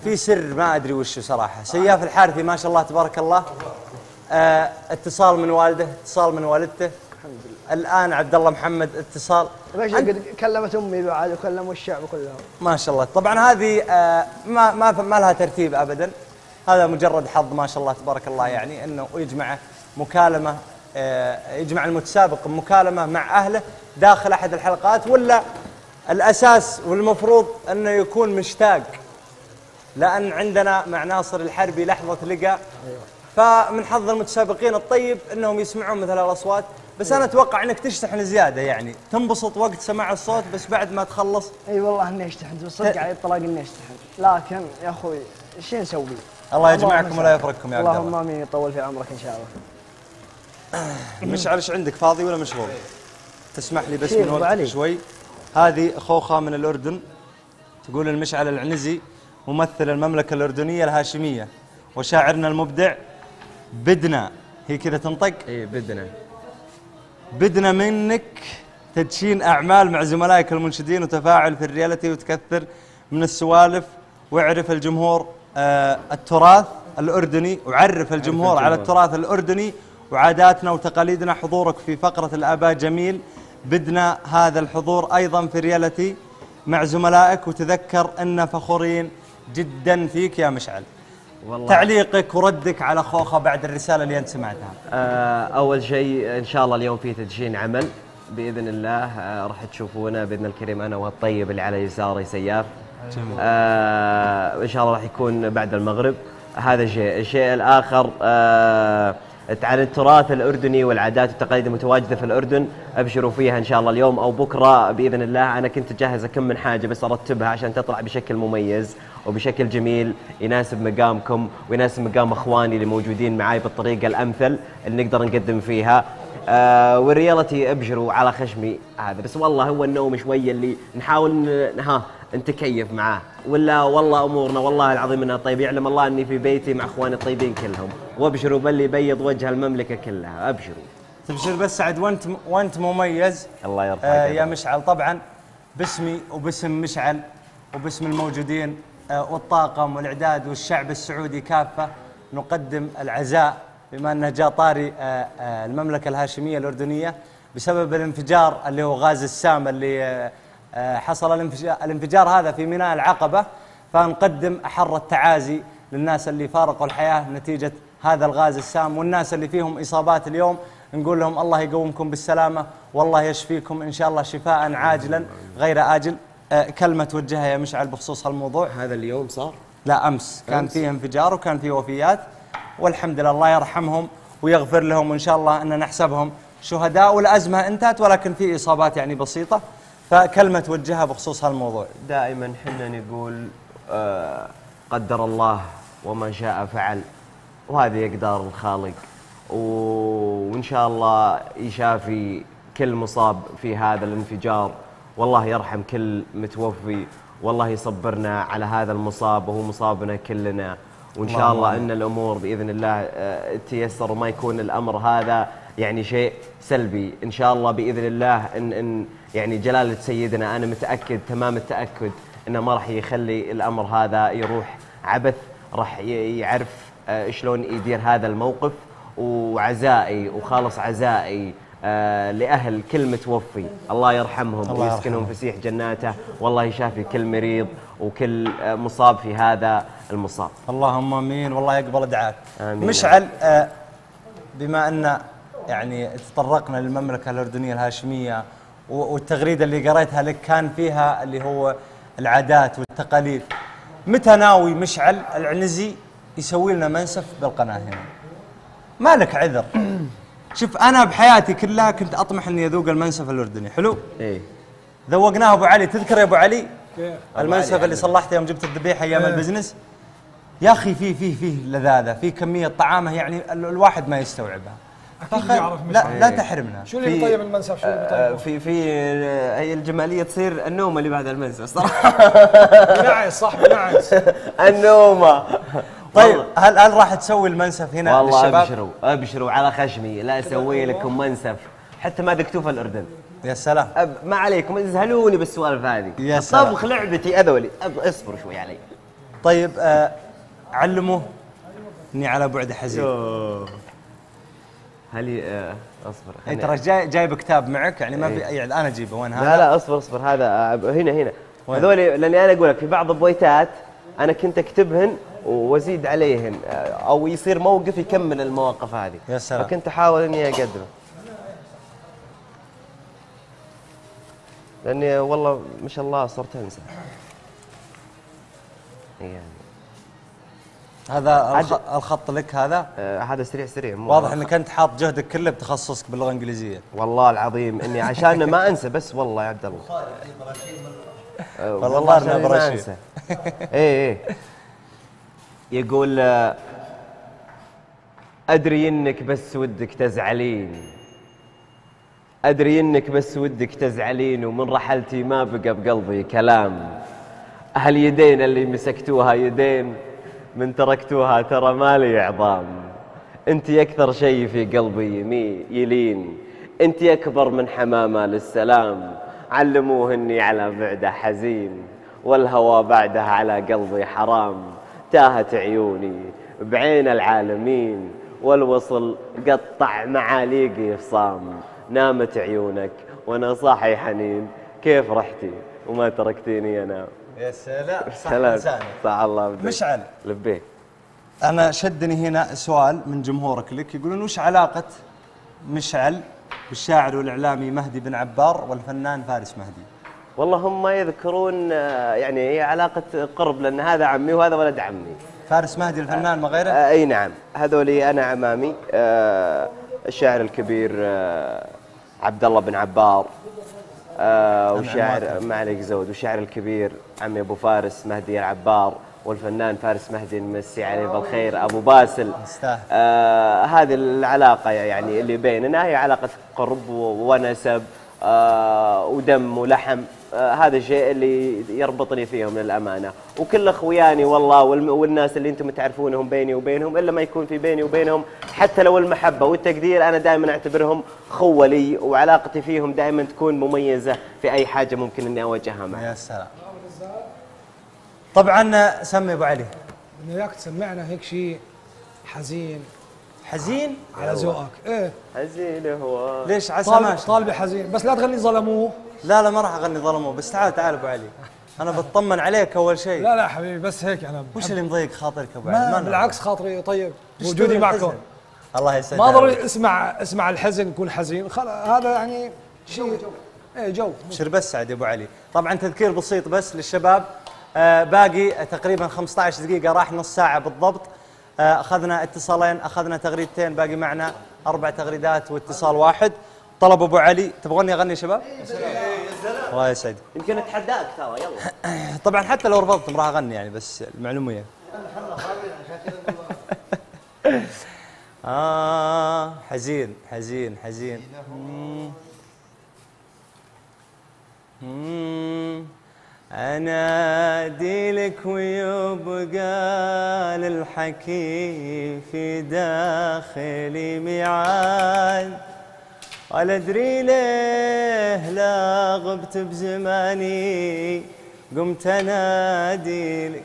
في سر ما أدري وشه صراحة. سياف الحارثي ما شاء الله تبارك الله. آه اتصال من والده اتصال من والدته. الحمد لله الآن عبد الله محمد اتصال. باشا قد كلمت أمي بعد وكلموا الشعب كلهم. ما شاء الله. طبعا هذه آه، ما ما ما لها ترتيب ابدا. هذا مجرد حظ ما شاء الله تبارك الله يعني إنه يجمع مكالمة آه، يجمع المتسابق مكالمة مع أهله داخل أحد الحلقات ولا الأساس والمفروض إنه يكون مشتاق. لأن عندنا مع ناصر الحربي لحظة لقاء فمن حظ المتسابقين الطيب إنهم يسمعون مثل الأصوات. بس أنا أتوقع إنك تشتحن زيادة يعني. تنبسط وقت سماع الصوت بس بعد ما تخلص. أي والله إني اشتحنت بالصدق على الطلاق إني اشتحنت لكن يا أخوي إيش نسوي؟ الله يجمعكم اللهم ولا. يفرقكم يا عبد اللهم الله آمين. يطول في عمرك إن شاء الله. مشعل إيش عندك؟ فاضي ولا مشغول؟ تسمح لي بس من وقتك. شوي. هذه خوخة من الأردن. تقول المشعل العنزي. ممثل المملكة الأردنية الهاشمية وشاعرنا المبدع بدنا هي كذا تنطق؟ اي بدنا. بدنا منك تدشين أعمال مع زملائك المنشدين وتفاعل في الرياليتي وتكثر من السوالف. واعرف الجمهور آه التراث الأردني وعرف الجمهور على التراث الأردني وعاداتنا وتقاليدنا حضورك في فقرة الآباء جميل. بدنا هذا الحضور أيضا في رياليتي مع زملائك وتذكر أن فخورين جدا فيك يا مشعل. والله. تعليقك وردك على خوخة بعد الرسالة اللي أنت سمعتها. آه، أول شيء إن شاء الله اليوم في تدشين عمل. بإذن الله آه، راح تشوفونه بإذن الكريم أنا والطيب اللي على يساري سياف. آه إن شاء الله راح يكون بعد المغرب. هذا شيء. الشيء الآخر آه عن التراث الأردني والعادات والتقاليد المتواجدة في الأردن أبشروا فيها إن شاء الله اليوم أو بكرة بإذن الله. أنا كنت جاهز كم من حاجة بس أرتبها عشان تطلع بشكل مميز. وبشكل جميل يناسب مقامكم ويناسب مقام اخواني اللي موجودين معاي بالطريقة الأمثل اللي نقدر نقدم فيها. آه والريالتي ابشروا على خشمي هذا بس والله هو النوم شوية اللي نحاول ها نتكيف معاه. ولا والله أمورنا والله العظيم انها طيب يعلم الله إني في بيتي مع أخواني الطيبين كلهم. وابشروا باللي يبيض وجه المملكة كلها ابشروا تبشر بس سعد وانت وانت مميز. الله يرفع آه. يا مشعل. طبعا باسمي وباسم مشعل وباسم الموجودين. والطاقم والإعداد والشعب السعودي كافة. نقدم العزاء بما انه جاء طاري آه آه المملكة الهاشمية الأردنية بسبب الانفجار اللي هو غاز السام اللي آه آه حصل الانفجار, الانفجار هذا في ميناء العقبة. فنقدم أحر التعازي للناس اللي فارقوا الحياة نتيجة هذا الغاز السام. والناس اللي فيهم إصابات اليوم نقول لهم الله يقومكم بالسلامة والله يشفيكم إن شاء الله شفاء عاجلا غير آجل. آه كلمة توجهها يا مشعل بخصوص هالموضوع. هذا اليوم صار؟ لا أمس. كان فيه انفجار وكان فيه وفيات. والحمد لله الله يرحمهم ويغفر لهم وإن شاء الله أن نحسبهم شهداء. والأزمة انتهت ولكن في إصابات يعني بسيطة. فكلمة توجهها بخصوص هالموضوع. دائما حنا نقول آه قدر الله وما شاء فعل. وهذه اقدار الخالق. و- وإن شاء الله يشافي كل مصاب في هذا الانفجار. والله يرحم كل متوفي والله يصبرنا على هذا المصاب وهو مصابنا كلنا. وإن شاء الله إن الأمور بإذن الله آه، تيسر وما يكون الأمر هذا يعني شيء سلبي. إن شاء الله بإذن الله إن إن يعني جلالة سيدنا أنا متأكد تمام التأكد إنه ما راح يخلي الأمر هذا يروح عبث راح يعرف آه، شلون يدير هذا الموقف. وعزائي وخالص عزائي آه، لأهل كل متوفي الله يرحمهم الله ويسكنهم يرحمهم. فسيح جناته. والله يشافي كل مريض وكل آه، مصاب في هذا المصاب. اللهم آمين. والله يقبل دعاك. آمين. مشعل آه، بما أن يعني تطرقنا للمملكة الأردنية الهاشمية والتغريدة اللي قريتها لك كان فيها اللي هو العادات والتقاليد. متى ناوي مشعل العنزي يسوي لنا منسف بالقناة هنا؟ ما لك عذر. شوف أنا بحياتي كلها كنت أطمح إني أذوق المنسف الأردني حلو؟ إيه. ذوقناه أبو علي تذكر يا أبو علي؟ كيف؟ المنسف اللي صلحته يوم جبت الذبيحة أيام إيه. البزنس؟ يا أخي فيه فيه فيه لذاذة فيه كمية طعامه يعني ال- الواحد ما يستوعبها. فخل- يعرف لا. لا تحرمنا. شو اللي في- بيطيب المنسف؟ شو اللي بيطيبه؟ في في آه، هي الجمالية تصير النومة اللي بعد المنسف صراحة بنعس صح بنعس النومة. طيب هل هل راح تسوي المنسف هنا والله للشباب؟ أبشروا أبشروا على خشمي. لا أسوي لكم منسف حتى ما ذقتوه في الأردن. يا سلام. أب ما عليكم ازهلوني بالسوالف هذه. يا سلام. الطبخ لعبتي أذولي. أب- اصبروا شوي علي. طيب آه علموه إني على بعد حزين. هل ي- آه، اصبر. اي خليني- ترى جاي جايب كتاب معك يعني ما في إيه. يعني أنا أجيبه. وين هذا؟ لا لا اصبر اصبر. هذا آه، هنا هنا؟ هذول لأني أنا أقول لك في بعض البويتات أنا كنت أكتبهن وازيد عليهن أو يصير موقف يكمل المواقف هذه. يا سلام. فكنت احاول إني اقدمه لأني والله ما شاء الله صرت أنسى. يعني. هذا الخ- الخط لك هذا؟ آه هذا سريع سريع مو واضح إنك أنت حاط جهدك كله بتخصصك باللغة الإنجليزية. والله العظيم إني عشان ما أنسى بس والله يا عبد الله. آه، والله ما برشيد. أنسى. إيه إيه. يقول أدري إنك بس ودك تزعلين. أدري إنك بس ودك تزعلين ومن رحلتي ما بقى بقلبي كلام. هاليدين اللي مسكتوها يدين من تركتوها ترى مالي عظام. أنت أكثر شيء في قلبي يمي يلين أنت أكبر من حمامة للسلام. علموه إني على بعده حزين والهوى بعدها على قلبي حرام. تاهت عيوني بعين العالمين والوصل قطع معاليقي فصام نامت عيونك وأنا صاحي حنين. كيف رحتي وما تركتيني انام يا سلام. صح سلام. صح الله بدك. مشعل. لبيك. أنا شدني هنا سؤال من جمهورك لك. يقولون وش علاقة مشعل بالشاعر والإعلامي مهدي بن عبار والفنان فارس مهدي؟ والله هم يذكرون آه، يعني هي علاقة قرب لأن هذا عمي وهذا ولد عمي. فارس مهدي الفنان ما غيره؟ آه، أي نعم. هذولي أنا عمامي آه، الشاعر الكبير عبد الله بن عبار وشاعر ما عليك زود والشاعر الكبير عمي أبو فارس مهدي العبار والفنان فارس مهدي نمسي عليه بالخير أبو باسل. آه هذه العلاقة يعني اللي بيننا هي علاقة قرب ونسب. ودم ولحم آه هذا الشيء اللي يربطني فيهم للأمانة وكل أخوياني والله والناس اللي أنتم تعرفونهم بيني وبينهم إلا ما يكون في بيني وبينهم حتى لو المحبة والتقدير أنا دائما أعتبرهم خوة لي وعلاقتي فيهم دائما تكون مميزة في أي حاجة ممكن أني أواجهها معهم يا سلام. طبعا سمي أبو علي. بدنا اياك تسمعنا هيك شيء حزين. حزين على ذوقك. إيه. حزين هو. ليش؟ عسى طالب ماشي. طالبه حزين. بس لا تغني ظلموه. لا لا ما راح أغني ظلمه بس تعال تعال أبو علي. أنا بطمن عليك أول شيء. لا لا حبيبي بس هيك أنا وش اللي مضيق خاطرك أبو علي؟ ما بالعكس خاطري طيب. وجودي معكم؟ الله يسعدك. ما ضروري اسمع اسمع الحزن يكون حزين. خل... هذا يعني شيء إيه جو. ابشر بس سعد يا أبو علي. طبعا تذكير بسيط بس للشباب. آه باقي تقريبا 15 دقيقة راح نص ساعة بالضبط. أخذنا اتصالين أخذنا تغريدتين باقي معنا أربع تغريدات واتصال واحد. طلب أبو علي تبغوني أغني يا شباب؟ الله يسعد يمكن أتحداك ترى يلا. طبعا حتى لو رفضتم راح أغني يعني بس المعلوميه آه حزين حزين حزين. مم. مم. أنادي لك ويبقى للحكي في داخلي ميعاد. ولا أدري ليه لا غبت بزماني قمت أنادي لك.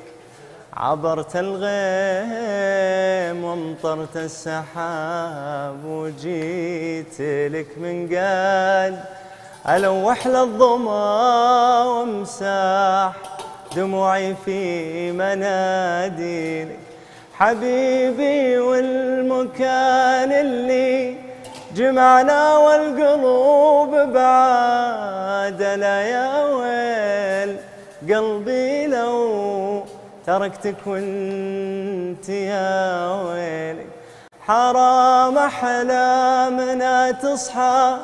عبرت الغيم وامطرت السحاب وجيت لك من قال. ألوح للظما وامساح دموعي في مناديلك حبيبي والمكان اللي جمعنا والقلوب بعاد لا يا ويل قلبي لو تركتك وانت يا ويلك حرام احلامنا تصحى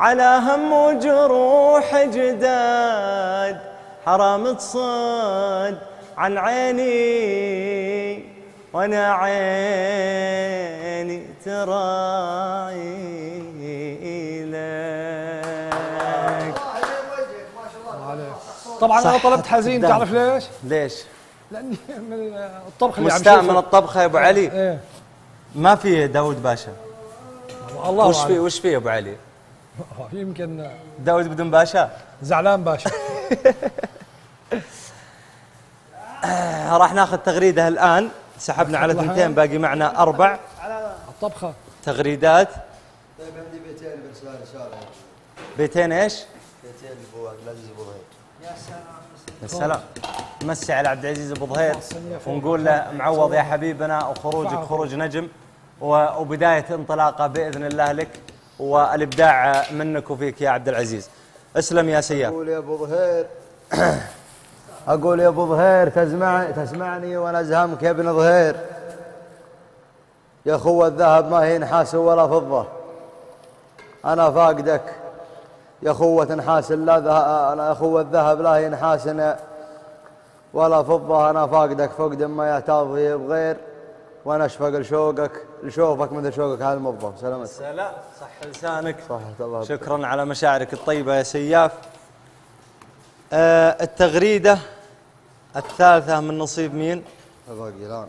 على هم وجروح جداد حرام تصد عن عيني وأنا عيني تراعي لك طبعا أنا طلبت حزين. تعرف ليش؟ ليش؟ لأني من الطبخ اللي عم مستاء من الطبخه يا أبو علي إيه ما في داود باشا الله وش في أعلم. وش في يا أبو علي؟ يمكن داود بدون باشا؟ زعلان باشا. راح ناخذ تغريدة الآن. سحبنا على الله ثنتين. باقي معنا أربع. الطبخة. تغريدات. بيتين إيش؟ بيتين أبو عبد العزيز أبو ظهير يا سلام نمسي على عبد العزيز أبو ظهير ونقول له معوض يا حبيبنا وخروجك خروج نجم. وبداية انطلاقة بإذن الله لك. والإبداع منك وفيك يا عبد العزيز. اسلم يا سياف أقول يا أبو ظهير أقول يا أبو ظهير تسمع تسمعني وأنا أزهمك يا ابن ظهير. يا أخو الذهب ما هي نحاس ولا فضة. أنا فاقدك. يا اخوة نحاس لا ذه... أنا يا أخو الذهب لا هي نحاس ولا فضة. أنا فاقدك فقد ما يعتاض بغير. وأنا أشفق لشوقك. لشوفك مثل شوقك على المضه سلامتك. سلام. صح لسانك. صحة الله شكرا على مشاعرك الطيبة يا سياف. آه التغريدة الثالثة من نصيب مين؟ باقي الان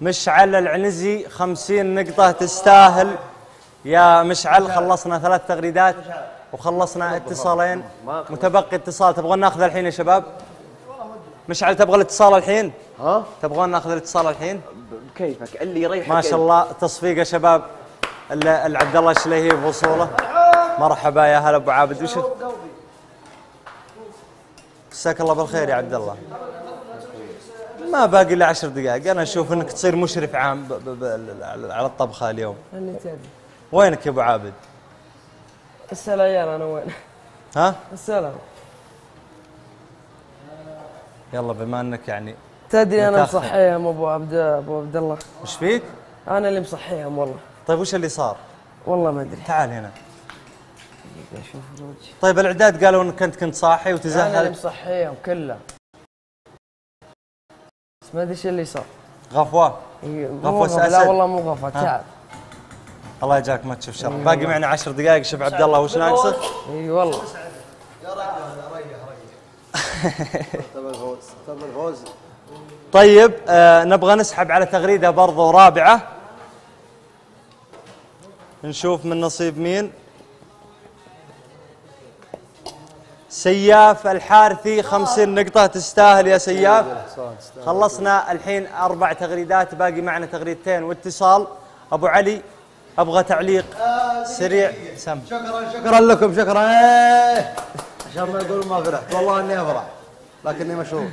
مشعل العنزي خمسين نقطة تستاهل. يا مشعل خلصنا ثلاث تغريدات. وخلصنا اتصالين. متبقي اتصال. تبغون ناخذ الحين يا شباب؟ مشعل تبغى الاتصال الحين؟ ها؟ تبغون ناخذ الاتصال الحين؟ بكيفك اللي يريحك ما شاء الله. تصفيق يا شباب ال- العبد الله الشليهي بوصوله. مرحبا يا هلا أبو عابد. وش مساك الله بالخير يا عبد الله ما باقي إلا عشر دقائق. أنا أشوف إنك تصير مشرف عام على الطبخة اليوم. اللي تبي وينك يا أبو عابد؟ هسه العيال أنا وين؟ ها؟ السلام. يلا بما انك يعني تدري أنا. مصحيهم أبو عبد أبو عبد الله وش فيك؟ أنا اللي مصحيهم والله. طيب وش اللي صار؟ والله ما أدري. تعال هنا. أشوف طيب الإعداد قالوا إنك أنت كنت صاحي أنا اللي وتزهل مصحيهم كله. بس ما أدري إيش اللي صار. غفوة. إيه، غفا لا. والله مو غفا تعب الله يجاك ما تشوف شر باقي معنا عشر دقائق. شوف عبد الله وش ناقصك أي والله. الفوز الفوز طيب آه نبغى نسحب على تغريدة برضو رابعة. نشوف من نصيب مين. سياف الحارثي خمسين نقطة. تستاهل يا سياف. خلصنا الحين أربع تغريدات. باقي معنا تغريدتين واتصال. أبو علي أبغى تعليق. سريع. سم. شكرا شكرا. لكم شكرا. إيه. عشان ما يقولوا ما فرحت. والله إني أفرح لكني مشهور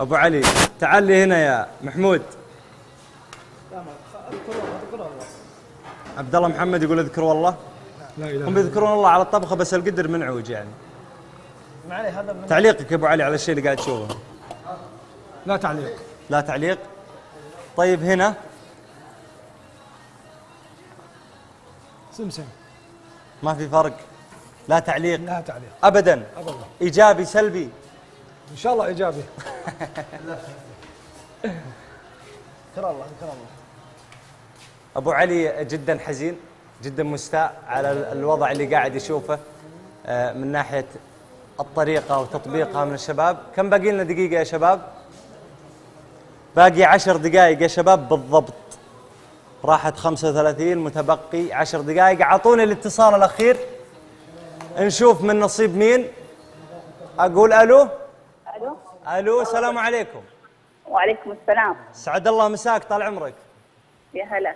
أبو علي تعال لي هنا يا محمود. عبد الله محمد يقول اذكر والله. لا إله هم يذكرون الله على الطبخة بس القدر منعوج يعني. ما عليه هذا من تعليقك يا أبو علي على الشيء اللي قاعد تشوفه. لا تعليق. لا تعليق. طيب هنا. سمسم ما في فرق. لا تعليق. لا تعليق. ابدا. ابدا. إيجابي سلبي. إن شاء الله إيجابي. ذكر الله ذكر الله. أبو علي جدا حزين جدا مستاء على ال- الوضع اللي قاعد يشوفه آه، من ناحية الطريقة وتطبيقها من الشباب. كم باقي لنا دقيقة يا شباب؟ باقي عشر دقائق يا شباب بالضبط. راحت 35 متبقي عشر دقائق. أعطوني الاتصال الأخير. نشوف من نصيب مين. أقول ألو؟ ألو؟ ألو السلام عليكم. وعليكم السلام. سعد الله مساك طال عمرك. يا هلا.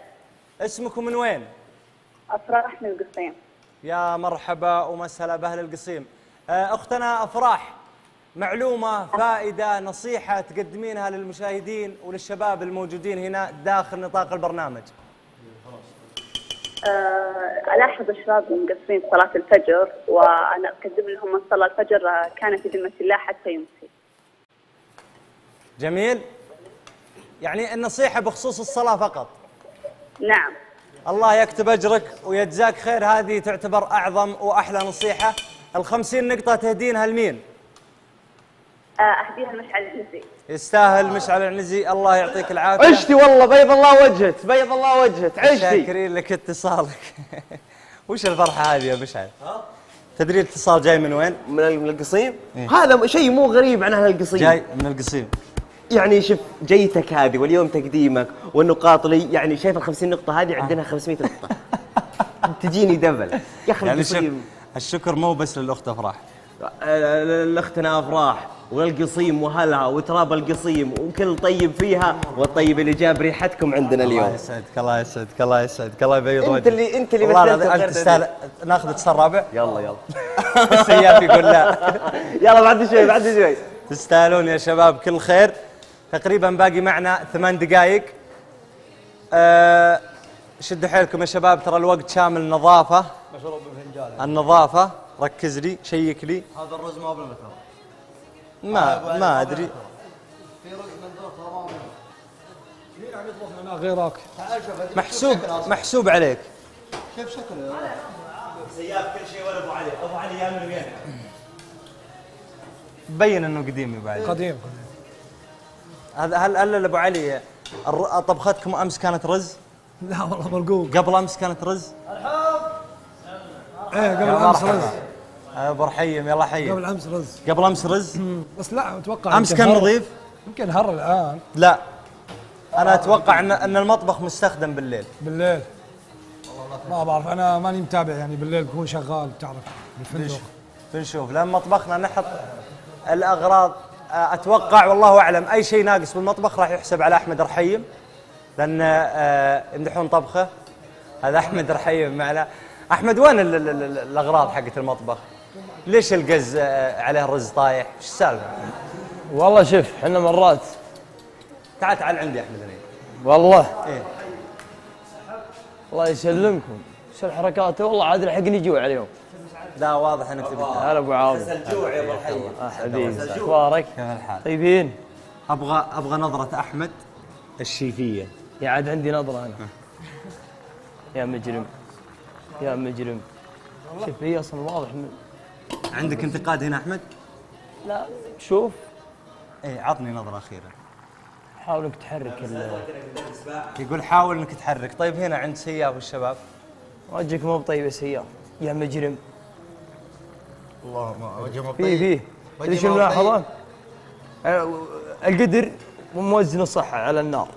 اسمكم من وين؟ أفراح من القصيم. يا مرحبا ومسهلا بأهل القصيم. آه، أختنا أفراح. معلومة فائدة نصيحة تقدمينها للمشاهدين وللشباب الموجودين هنا داخل نطاق البرنامج. آه، الاحظ الشباب مقصرين صلاة الفجر وأنا أقدم لهم من صلى الفجر آه، كان في ذمة الله حتى يمسي. جميل. يعني النصيحة بخصوص الصلاة فقط. نعم. الله يكتب أجرك ويجزاك خير. هذه تعتبر أعظم وأحلى نصيحة. الخمسين نقطة تهدينها لمين؟ آه، أهديها المشعل العنزي. يستاهل مشعل العنزي. الله يعطيك العافية. عشتي والله بيض الله وجهك بيض الله وجهك. عشتي. شاكرين لك اتصالك. وش الفرحة هذه يا مشعل؟ تدري الاتصال جاي من وين؟ من ال- من القصيم؟ هذا شيء مو غريب عن أهل القصيم. جاي من القصيم. يعني شوف جيتك هذه واليوم تقديمك والنقاط لي يعني شايف ال 50 نقطة هذه؟ عندنا 500 نقطة. تجيني دبل. يا أخي يعني القصيم. الشكر مو بس للأخت أفراح. الاختنا افراح والقصيم وهلها وتراب القصيم وكل طيب فيها والطيب اللي جاب ريحتكم عندنا الله اليوم يسعدك الله يسعدك الله يسعدك الله يبيض انت وجهك. اللي انت اللي والله مثلت أنت تستاهل ناخذ اتصال رابع؟ يلا يلا. السياف يقول لا. يلا بعد شوي بعد شوي. تستاهلون يا شباب كل خير. تقريبا باقي معنا ثمان دقائق أه شدوا حيلكم يا شباب ترى الوقت شامل نظافة. مشروب بفنجان. النظافة. ركز لي شيك لي. هذا الرز ما بالمثل ما ما أدري. في رز منظور ترى ما مين عم يطبخ لنا غيرك؟ تعال شوف محسوب محسوب عليك. كيف شكله سياف كل شيء ولا أبو علي. أبو علي يا من وين بين إنه قديم يا أبو علي. قديم هذا هل هل أبو علي الر- طبختكم أمس كانت رز؟ لا والله مرقوق قبل أمس كانت رز؟ إيه قبل أمس. رز. أبو رحيم يلا حي. قبل أمس رز. قبل أمس رز؟ بس لا أتوقع أمس كان نظيف؟ يمكن هر الآن. لا. أنا أتوقع ان إن المطبخ مستخدم بالليل. بالليل. ما بعرف أنا ماني متابع يعني بالليل بكون شغال بتعرف بالفندق. بنشوف. لأن مطبخنا نحط الأغراض. أتوقع والله أعلم أي شيء ناقص بالمطبخ راح يحسب على أحمد رحيم. لأن يمدحون طبخه. هذا أحمد رحيم معنا. أحمد وين ال- ال- ال- الأغراض حقت المطبخ؟ ليش القز عليه الرز طايح؟ إيش السالفة؟ والله شوف إحنا مرات تعال تعال عندي أحمد هنا والله إيه. الله يسلمكم. شو الحركات؟ والله عاد لحقني جوع اليوم. لا واضح إنك تبي. هلا أبو عاوض الجوع يا أبو الحي. حبيبي أخبارك؟ كيف الحال؟ طيبين. أبغى أبغى نظرة أحمد الشيفية. يا عاد عندي نظرة أنا. يا مجرم. يا مجرم. شوف هي أصلا واضح من عندك انتقاد هنا أحمد؟ لا شوف. إيه عطني نظرة أخيرة. حاول إنك تحرك ال- يقول حاول إنك تحرك. طيب هنا عند سياف والشباب وجهك مو بطيب يا سيار يا مجرم. الله ما وجهه في في تدري شو الملاحظة؟ آه، القدر موزن صح على النار.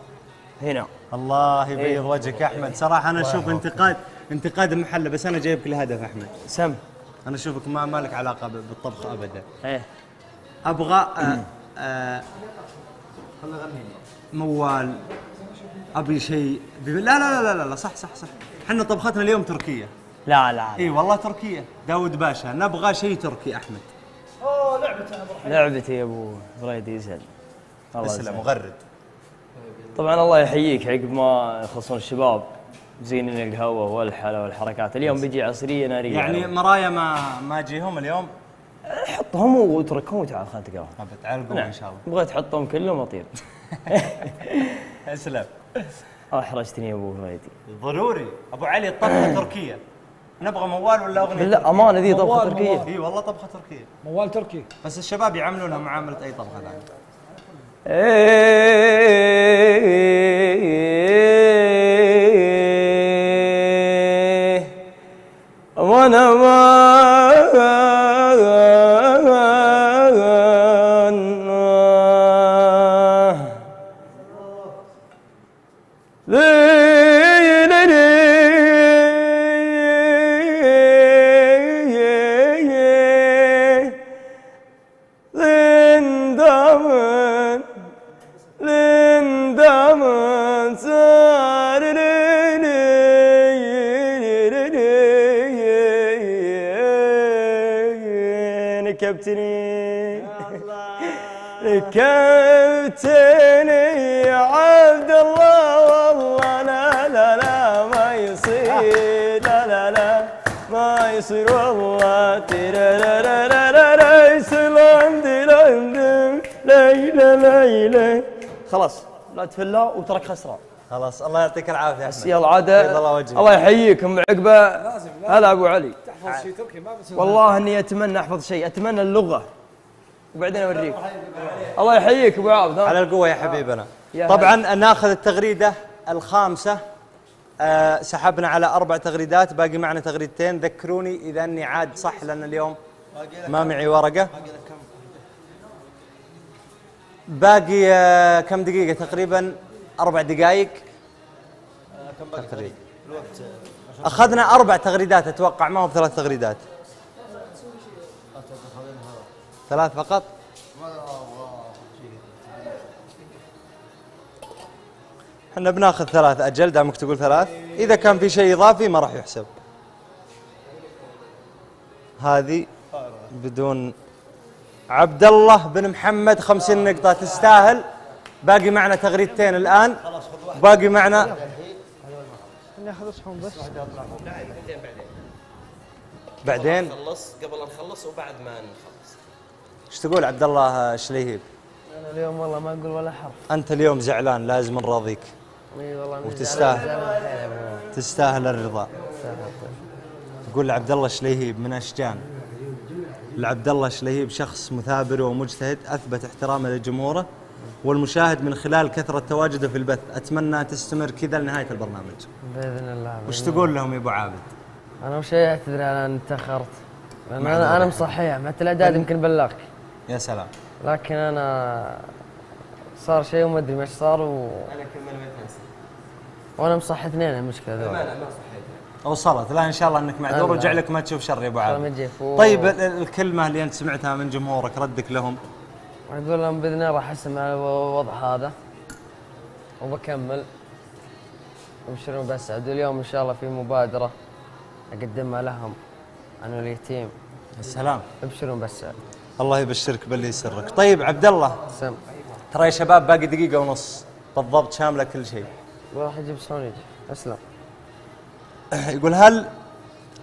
هنا. الله يبيض وجهك يا أحمد. صراحة أنا أشوف انتقاد انتقاد محله بس أنا جايبك لهدف أحمد. سم. أنا أشوفك ما مالك علاقة بالطبخ ابدا. إيه. أبغى آه آه موال أبي شيء. لا لا لا لا لا, صح صح صح. إحنا طبختنا اليوم تركية. لا لا اي والله تركية. داود باشا نبغى شيء تركي أحمد. لعبتي يا أبو بريد يسعد الله يسلمك. مغرد. طبعا الله يحييك عقب ما يخلصون الشباب. زينين القهوة والحلا والحركات. اليوم بيجي عصرية نارية يعني مرايا ما ما أجيهم اليوم؟ حطهم واتركهم وتعال خلنا نتقهوى. بتعلقوا إن شاء الله. بغيت تحطهم كلهم اطير أسلم. احرجتني يا أبو فريدي ضروري. أبو علي الطبخه تركية. نبغى موال ولا أغنية بالله أمانة ذي طبخة تركية. إي والله طبخة تركية. موال تركي. بس الشباب يعاملونها معاملة أي طبخة ثانية. وأنا وترك خسران. خلاص الله يعطيك العافية يا بس احمد يلا عاد الله وجهك. الله يحييكم عقبة. هلا أبو علي. تحفظ شيء تركي ما بتصير والله إني أتمنى أحفظ شيء أتمنى اللغة. وبعدين أوريك. الله يحييك أبو عابد على القوة يا حبيبنا. يا طبعا ناخذ التغريدة الخامسة. آه سحبنا على أربع تغريدات باقي معنا تغريدتين. ذكروني إذا أني عاد صح لأن اليوم ما معي ورقة. باقي آه كم دقيقة تقريبا؟ أربع دقائق. تقريبا أخذنا أربع تغريدات أتوقع ما هو بثلاث تغريدات. ثلاث فقط؟ إحنا بناخذ ثلاث أجل دامك تقول ثلاث. إذا كان في شيء إضافي ما راح يحسب. هذه بدون عبد الله بن محمد خمسين نقطة تستاهل. باقي معنا تغريدتين الآن. باقي معنا ناخذ صحون بس. بعدين؟ نخلص قبل لا نخلص وبعد ما نخلص. إيش تقول عبد الله شليهيب؟ أنا اليوم والله ما أقول ولا حرف. أنت اليوم زعلان لازم نراضيك. إي والله وتستاهل. تستاهل الرضا. تقول لعبد الله شليهيب من أشجان. لعبد الله شليهيب شخص مثابر ومجتهد أثبت احترامه لجمهوره. والمشاهد من خلال كثرة تواجده في البث. أتمنى تستمر كذا لنهاية البرنامج. بإذن الله وش بإذن تقول لهم يا أبو عابد. أنا وش اني تاخرت لأن معذرة. أنا أنا مصحيح مع الأعداد يمكن بلغك. يا سلام. لكن أنا صار شيء وما أدري إيش صار و... أنا كمل ما تنسى وأنا مصحي اثنين المشكلة ذول ما ما صحيت. وصلت لا إن شاء الله إنك معذور. ورجع لك ما تشوف شر يا أبو عابد. طيب ال- ال- الكلمة اللي أنت سمعتها من جمهورك ردك لهم. أقول لهم باذن الله راح أسمع على الوضع هذا وبكمل. وبشرون بسعد واليوم إن شاء الله في مبادرة اقدمها لهم عن اليتيم السلام ابشرون بسعد الله يبشرك باللي يسرك. طيب عبد الله سم. ترى يا شباب باقي دقيقة ونص. بالضبط شاملة كل شيء. وراح يجيب صحون يجي أسلم. يقول هل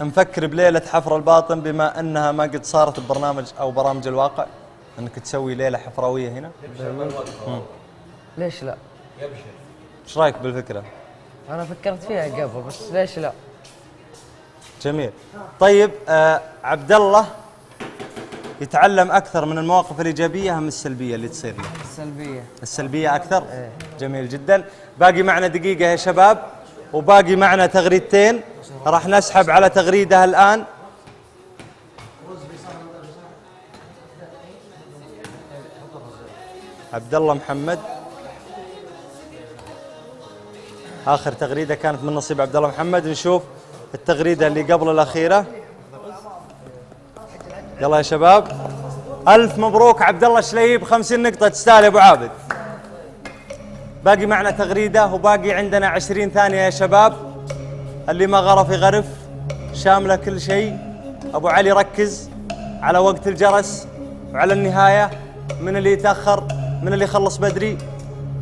مفكر بليلة حفر الباطن بما أنها ما قد صارت ببرنامج أو برامج الواقع؟ أنك تسوي ليلة حفراوية هنا؟ ليش لا؟ إيش رأيك بالفكرة؟ أنا فكرت فيها قبل بس ليش لا؟ جميل. طيب آه عبد الله يتعلم أكثر من المواقف الإيجابية أم السلبية اللي تصير له؟ سلبيه السلبية أكثر؟ جميل جدا. باقي معنا دقيقة يا شباب وباقي معنا تغريدتين. راح نسحب على تغريدة الآن. عبد الله محمد. آخر تغريدة كانت من نصيب عبد الله محمد. نشوف التغريدة اللي قبل الأخيرة. يلا يا شباب. ألف مبروك عبد الله شليب. 50 نقطة تستاهل يا أبو عابد. باقي معنا تغريدة وباقي عندنا 20 ثانية يا شباب. اللي ما غرف يغرف. شاملة كل شيء. أبو علي ركز على وقت الجرس وعلى النهاية. من اللي يتأخر؟ من اللي يخلص بدري؟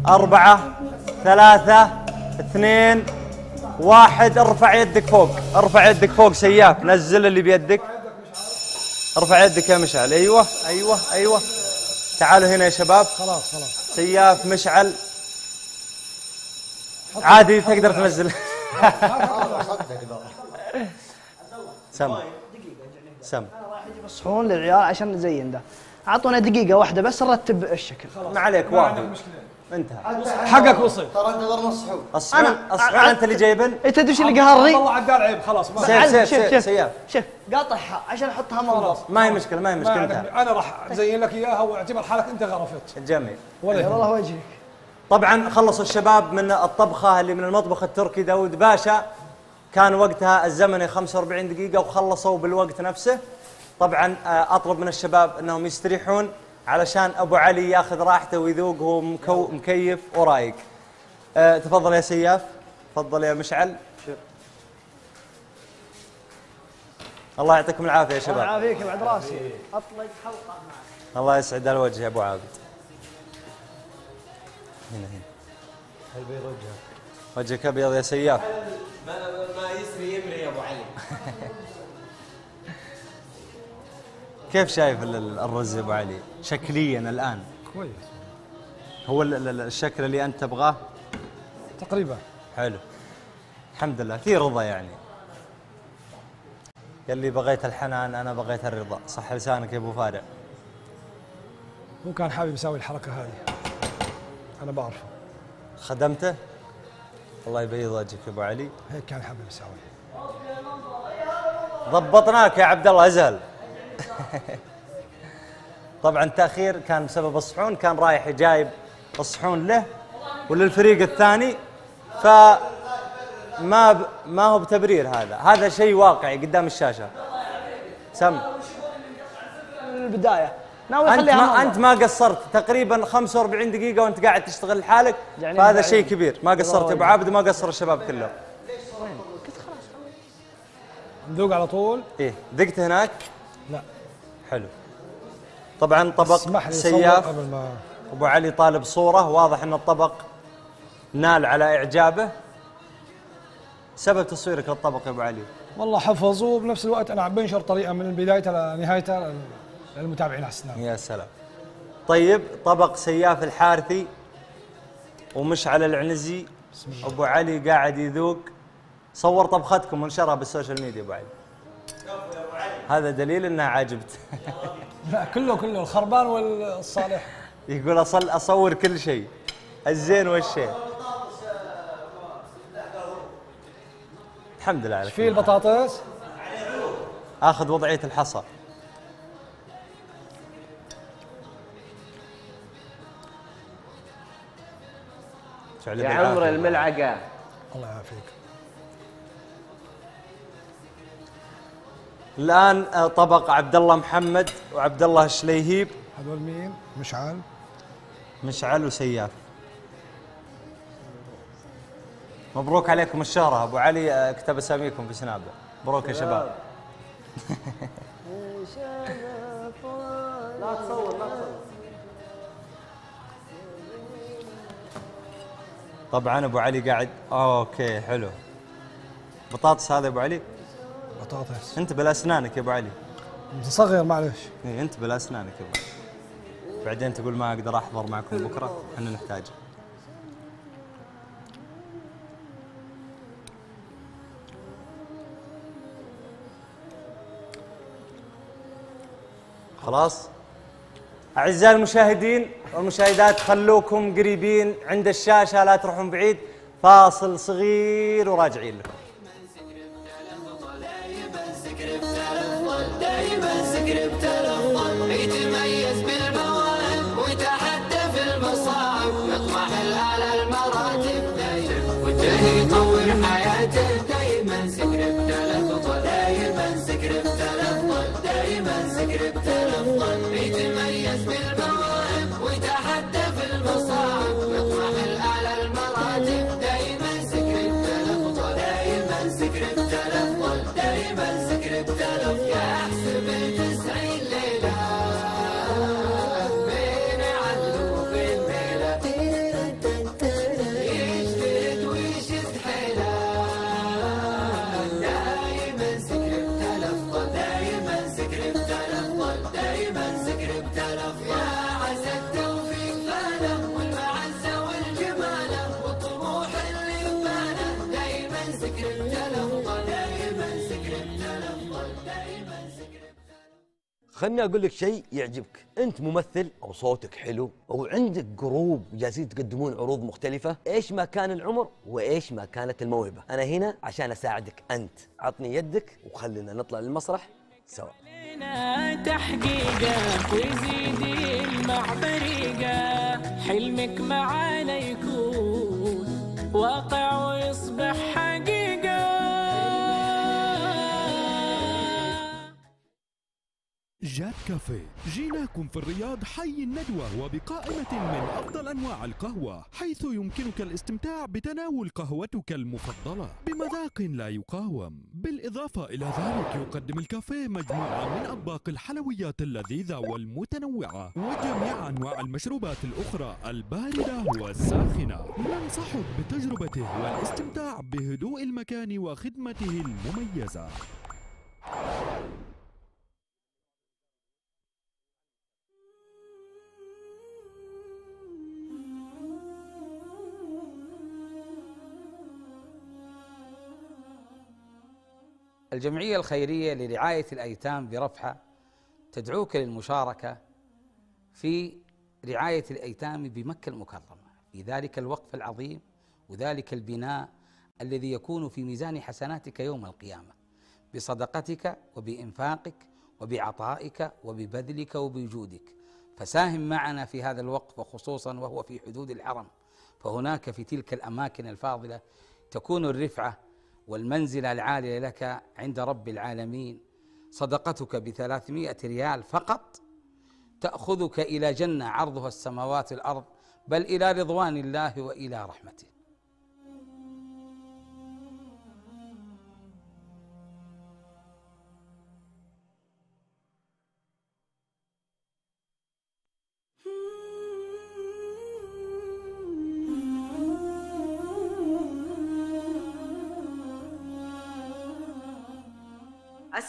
أربعة ثلاثة اثنين واحد. ارفع يدك فوق ارفع يدك فوق سياف نزل اللي بيدك. ارفع يدك يا مشعل. أيوه أيوه أيوه. تعالوا هنا يا شباب. خلاص خلاص. سياف مشعل. عادي تقدر تنزل. سم. سم. صحون للعيال عشان نزين ده. اعطونا دقيقة واحدة بس نرتب الشكل. ما عليك واحد انتهى. حقك وصل. ترى انت الصحون أنا- الصحون أنا- أنت اللي جايبن؟ انت تدري إيش اللي قهرني؟ والله عقال عيب. خلاص ما سيف سيف شوف سيف شوف سياف شوف. قاطعها عشان أحطها مضبوط ما هي مشكلة ما هي مشكلة انتهى. عندك- أنا راح أزين لك إياها واعتبر حالك أنت غرفت. جميل. والله وجهك. طبعا خلص الشباب من الطبخة اللي من المطبخ التركي داود باشا. كان وقتها الزمني 45 دقيقة وخلصوا بالوقت نفسه. طبعا آه، أطلب من الشباب أنهم يستريحون علشان أبو علي ياخذ راحته ويذوق وهو مكو مكيف ورايق. آه، تفضل يا سياف. تفضل يا مشعل. الله يعطيكم العافية يا شباب. يعافيك بعد راسي. أطلق حلقة الله يسعد الوجه يا أبو عابد. هنا هنا. وجهك؟ أبيض يا سياف. ما ما يسري يمري يا أبو علي. كيف شايف ال- ال- الرز يا أبو علي؟ شكليا الآن. كويس. هو ال- ال- الشكل اللي أنت تبغاه؟ تقريبا. حلو. الحمد لله. في رضا يعني. يلي بغيت الحنان أنا بغيت الرضا. صح لسانك يا أبو فارع هو كان حابب يسوي الحركة هذه. أنا بعرفه. خدمته؟ الله يبيض وجهك يا أبو علي. هيك كان حابب يسوي ضبطناك يا عبد الله أزهل. طبعا التاخير كان بسبب الصحون كان رايح جايب الصحون له وللفريق الثاني. ف ما ب... ما هو بتبرير هذا. هذا شيء واقعي قدام الشاشة. سم. من البداية. ناوي أنت ما. أنت ما قصرت. تقريبا 45 دقيقة وأنت قاعد تشتغل لحالك. يعني فهذا شيء كبير. ما قصرت. أبو عابد ما قصر الشباب كلهم ندوق على طول. إيه. دقت هناك. حلو. طبعا طبق اسمح لي أصور سياف. قبل ما أبو علي طالب صورة. واضح إن الطبق نال على إعجابه. سبب تصويرك للطبق يا أبو علي. والله حفظ وبنفس الوقت أنا عم بنشر طريقة من بدايتها لنهايتها للمتابعين على السناب يا سلام. طيب طبق سياف الحارثي ومشعل العنزي. أبو علي قاعد يذوق. صور طبختكم ونشرها بال social media أبو علي. هذا دليل إنها عاجبت. لا كله كله الخربان والصالح. يقول أصل أصور كل شيء. الزين والشين. الحمد لله على في. البطاطس؟ آخذ وضعية الحصى. يا. عمر الملعقة. الله يعافيك. الآن آه، طبق عبد الله محمد وعبد الله الشليهيب هذول مين؟ مشعل. مشعل وسياف. مبروك عليكم الشهرة أبو علي آه، كتب أساميكم في سنابة. مبروك يا شباب. طبعا أبو علي قاعد. أوكي حلو. بطاطس هذا يا أبو علي؟ بطاطس. أنت بلا أسنانك يا أبو علي. متصغر معلش إيه أنت بلا أسنانك يا أبو علي. بعدين تقول ما أقدر أحضر معكم بكرة إحنا نحتاج. خلاص؟ أعزائي المشاهدين والمشاهدات خلوكم قريبين عند الشاشة لا تروحون بعيد. فاصل صغير وراجعين لكم. خلني أقول لك شيء يعجبك. أنت ممثل أو صوتك حلو أو عندك جروب جالسين تقدمون عروض مختلفة إيش ما كان العمر وإيش ما كانت الموهبة؟ أنا هنا عشان أساعدك. أنت عطني يدك وخلينا نطلع للمسرح سوا. لنا تحقيقة ويزيد حلمك معانا يكون واقع ويصبح حقيقة. جاد كافيه. جيناكم في الرياض حي الندوة وبقائمة من أفضل أنواع القهوة حيث يمكنك الاستمتاع بتناول قهوتك المفضلة. بمذاق لا يقاوم. بالإضافة إلى ذلك يقدم الكافيه مجموعة من أطباق الحلويات اللذيذة والمتنوعة وجميع أنواع المشروبات الأخرى الباردة والساخنة. ننصحك بتجربته والاستمتاع بهدوء المكان وخدمته المميزة. الجمعية الخيرية لرعاية الأيتام برفحة تدعوك للمشاركة في رعاية الأيتام بمكة المكرمة في ذلك الوقف العظيم وذلك البناء الذي يكون في ميزان حسناتك يوم القيامة بصدقتك وبإنفاقك وبعطائك وببذلك وبوجودك. فساهم معنا في هذا الوقف وخصوصا وهو في حدود الحرم. فهناك في تلك الأماكن الفاضلة تكون الرفعة والمنزلة العالية لك عند رب العالمين. صدقتك بثلاثمائة ريال فقط؟ تأخذك إلى جنة عرضها السماوات والأرض بل إلى رضوان الله وإلى رحمته.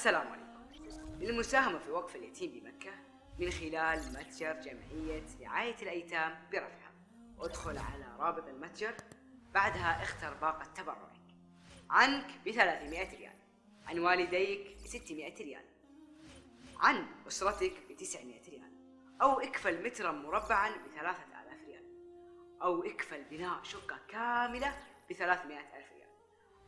السلام عليكم. للمساهمة في وقف اليتيم بمكة من خلال متجر جمعية رعاية الأيتام برفحة ادخل على رابط المتجر بعدها اختر باقة تبرعك. عنك ب 300 ريال. عن والديك ب 600 ريال. عن أسرتك ب 900 ريال. أو اكفل مترا مربعا ب 3000 ريال. أو اكفل بناء شقة كاملة ب 300 ألف ريال.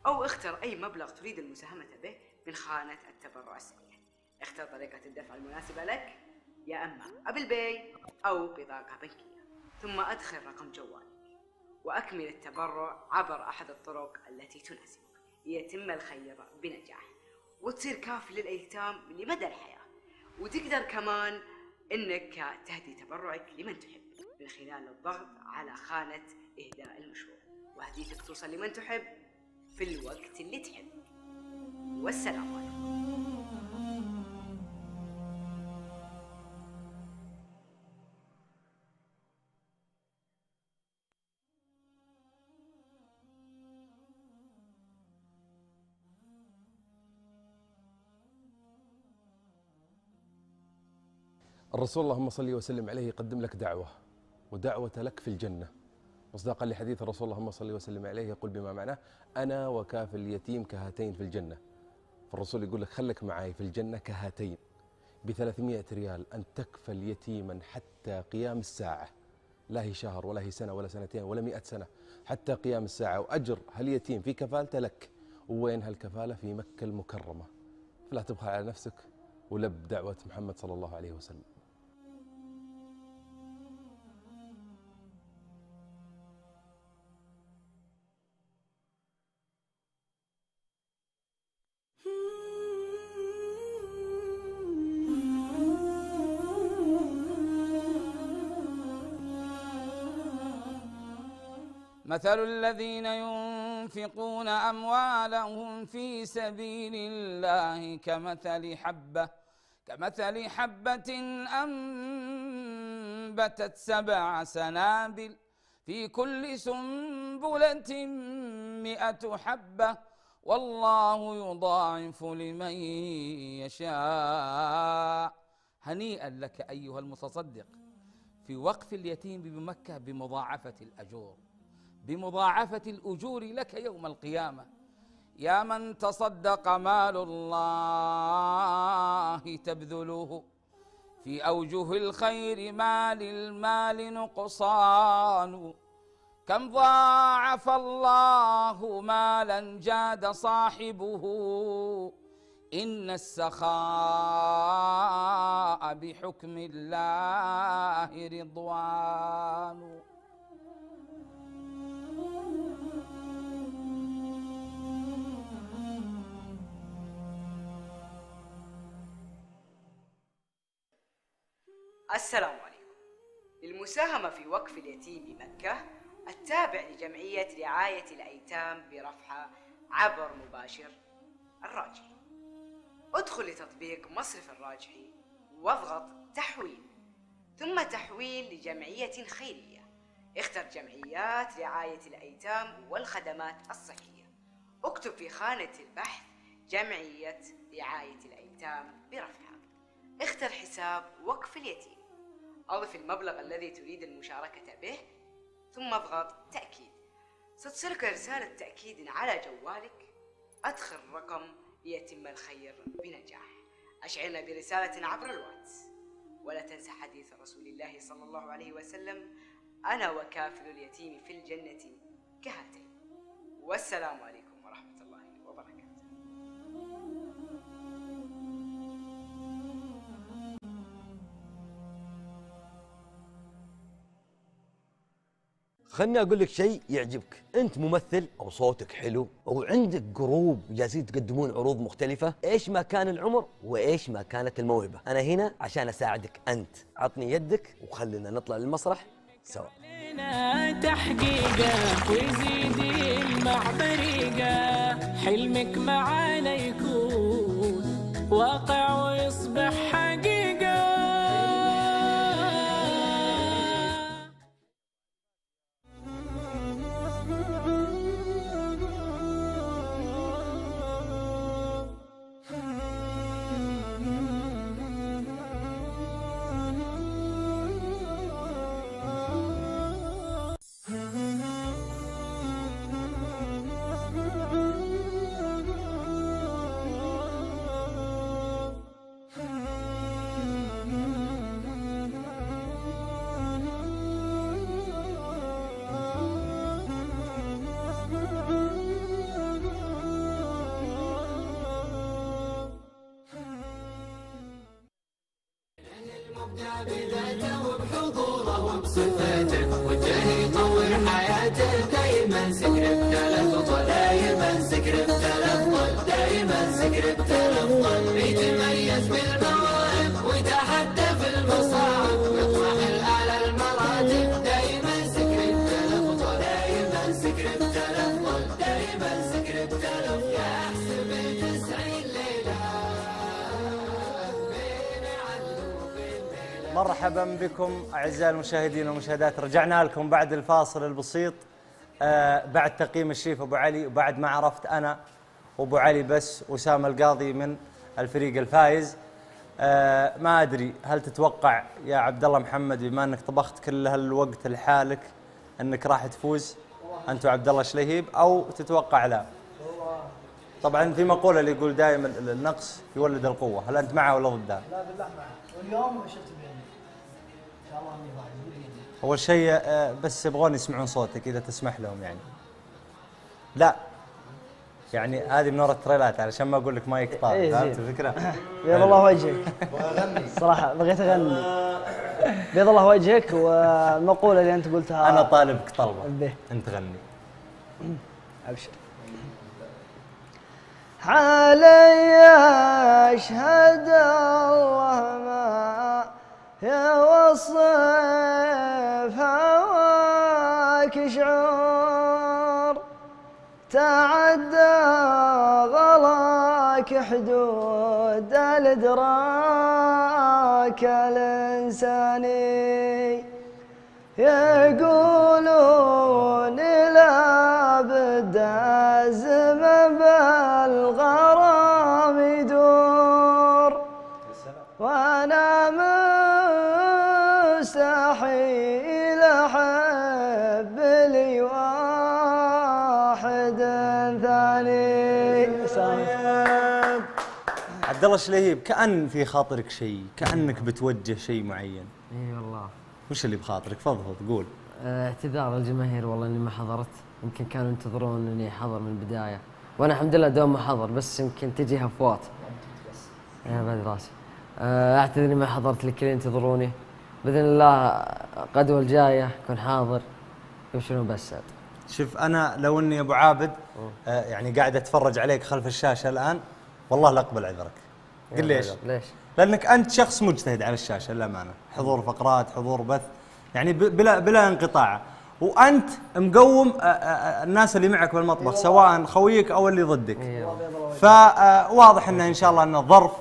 أو اختر أي مبلغ تريد المساهمة به من خانة التبرع السريع اختر طريقة الدفع المناسبة لك يا أما Apple Pay أو بطاقة بنكية ثم أدخل رقم جوالك وأكمل التبرع عبر أحد الطرق التي تناسبك. ليتم الخير بنجاح وتصير كافي للأيتام لمدى الحياة. وتقدر كمان إنك تهدي تبرعك لمن تحب من خلال الضغط على خانة إهداء المشروع. وهديتك توصل لمن تحب في الوقت اللي تحب. والسلام عليكم. الرسول اللهم صل وسلم عليه يقدم لك دعوة ودعوة لك في الجنة. مصداقا لحديث الرسول اللهم صل وسلم عليه يقول بما معناه أنا وكافل اليتيم كهاتين في الجنة. فالرسول يقول لك خلك معي في الجنة كهاتين ب 300 ريال أن تكفل يتيما حتى قيام الساعة. لا هي شهر ولا هي سنة ولا سنتين ولا مئة سنة حتى قيام الساعة. وأجر هاليتيم في كفالته لك. وين هالكفالة؟ في مكة المكرمة. فلا تبخل على نفسك ولب دعوة محمد صلى الله عليه وسلم. مثل الذين ينفقون أموالهم في سبيل الله كمثل حبة كمثل حبة أنبتت سبع سنابل في كل سنبلة مئة حبة. والله يضاعف لمن يشاء. هنيئا لك أيها المتصدق في وقف اليتيم بمكة بمضاعفة الأجور. بمضاعفة الأجور لك يوم القيامة. يا من تصدق مال الله تبذله في أوجه الخير ما للمال نقصان. كم ضاعف الله مالا جاد صاحبه إن السخاء بحكم الله رضوان. السلام عليكم. للمساهمة في وقف اليتيم بمكة التابع لجمعية رعاية الأيتام برفحة عبر مباشر الراجحي. ادخل لتطبيق مصرف الراجحي واضغط تحويل ثم تحويل لجمعية خيرية. اختر جمعيات رعاية الأيتام والخدمات الصحية. اكتب في خانة البحث جمعية رعاية الأيتام برفحة اختر حساب وقف اليتيم. أضف المبلغ الذي تريد المشاركة به ثم اضغط تأكيد. ستصلك رسالة تأكيد على جوالك. أدخل رقم ليتم الخير بنجاح. أشعرنا برسالة عبر الواتس. ولا تنسى حديث رسول الله صلى الله عليه وسلم. أنا وكافل اليتيم في الجنة كهاتين. والسلام عليكم ورحمة الله وبركاته. خلني أقول لك شيء يعجبك. أنت ممثل أو صوتك حلو أو عندك جروب جالسين تقدمون عروض مختلفة إيش ما كان العمر وإيش ما كانت الموهبة؟ أنا هنا عشان أساعدك أنت. عطني يدك وخلينا نطلع للمسرح سوا. تحقيقه ويزيد المع حلمك معانا يكون واقع ويصبح مرحبا بكم أعزائي المشاهدين والمشاهدات رجعنا لكم بعد الفاصل البسيط آه بعد تقييم الشيف أبو علي وبعد ما عرفت أنا وأبو علي بس اسامه القاضي من الفريق الفايز آه ما أدري هل تتوقع يا عبد الله محمد بما أنك طبخت كل هالوقت لحالك أنك راح تفوز أنت وعبد الله شليهيب أو تتوقع لا؟ طبعا في مقولة اللي يقول دائما النقص يولد القوة، هل أنت معه ولا ضده؟ لا بالله معه واليوم شفت ان شاء الله اني أول شيء آه، بس يبغون يسمعون صوتك إذا تسمح لهم يعني. لا. يعني هذه من ورا التريلات علشان ما أقول لك ما يقطع إيه، فهمت زين. الفكرة؟ بيض الله وجهك. صراحة بغيت أغني. بيض الله وجهك والمقولة اللي أنت قلتها. أنا طالبك طلبة. به. أنت غني. أبشر. علي أشهد الله ما يوصف هواك شعور تعدى غلاك حدود الإدراك الإنساني. يقولون الله شليهيب كأن في خاطرك شيء كأنك بتوجه شيء معين. إي والله. وش اللي بخاطرك؟ فضفض قول آه، اعتذار للجماهير والله إني ما حضرت. يمكن كانوا ينتظرون إني أحضر من البداية. وأنا الحمد لله دوم ما حضر بس يمكن تجي هفوات. يا بعد راسي. آه، أعتذر إني ما حضرت لكل ينتظروني. بإذن الله القدوه الجاية أكون حاضر. يبشرون بالسعد. شوف أنا لو إني أبو عابد آه يعني قاعد أتفرج عليك خلف الشاشة الآن والله لا أقبل عذرك. قل ليش؟ ليش؟ لأنك أنت شخص مجتهد على الشاشة للأمانة. حضور فقرات حضور بث يعني ب- بلا بلا انقطاع. وأنت مقوم الناس اللي معك بالمطبخ سواء خويك أو اللي ضدك. فواضح انه إن شاء الله انه ظرف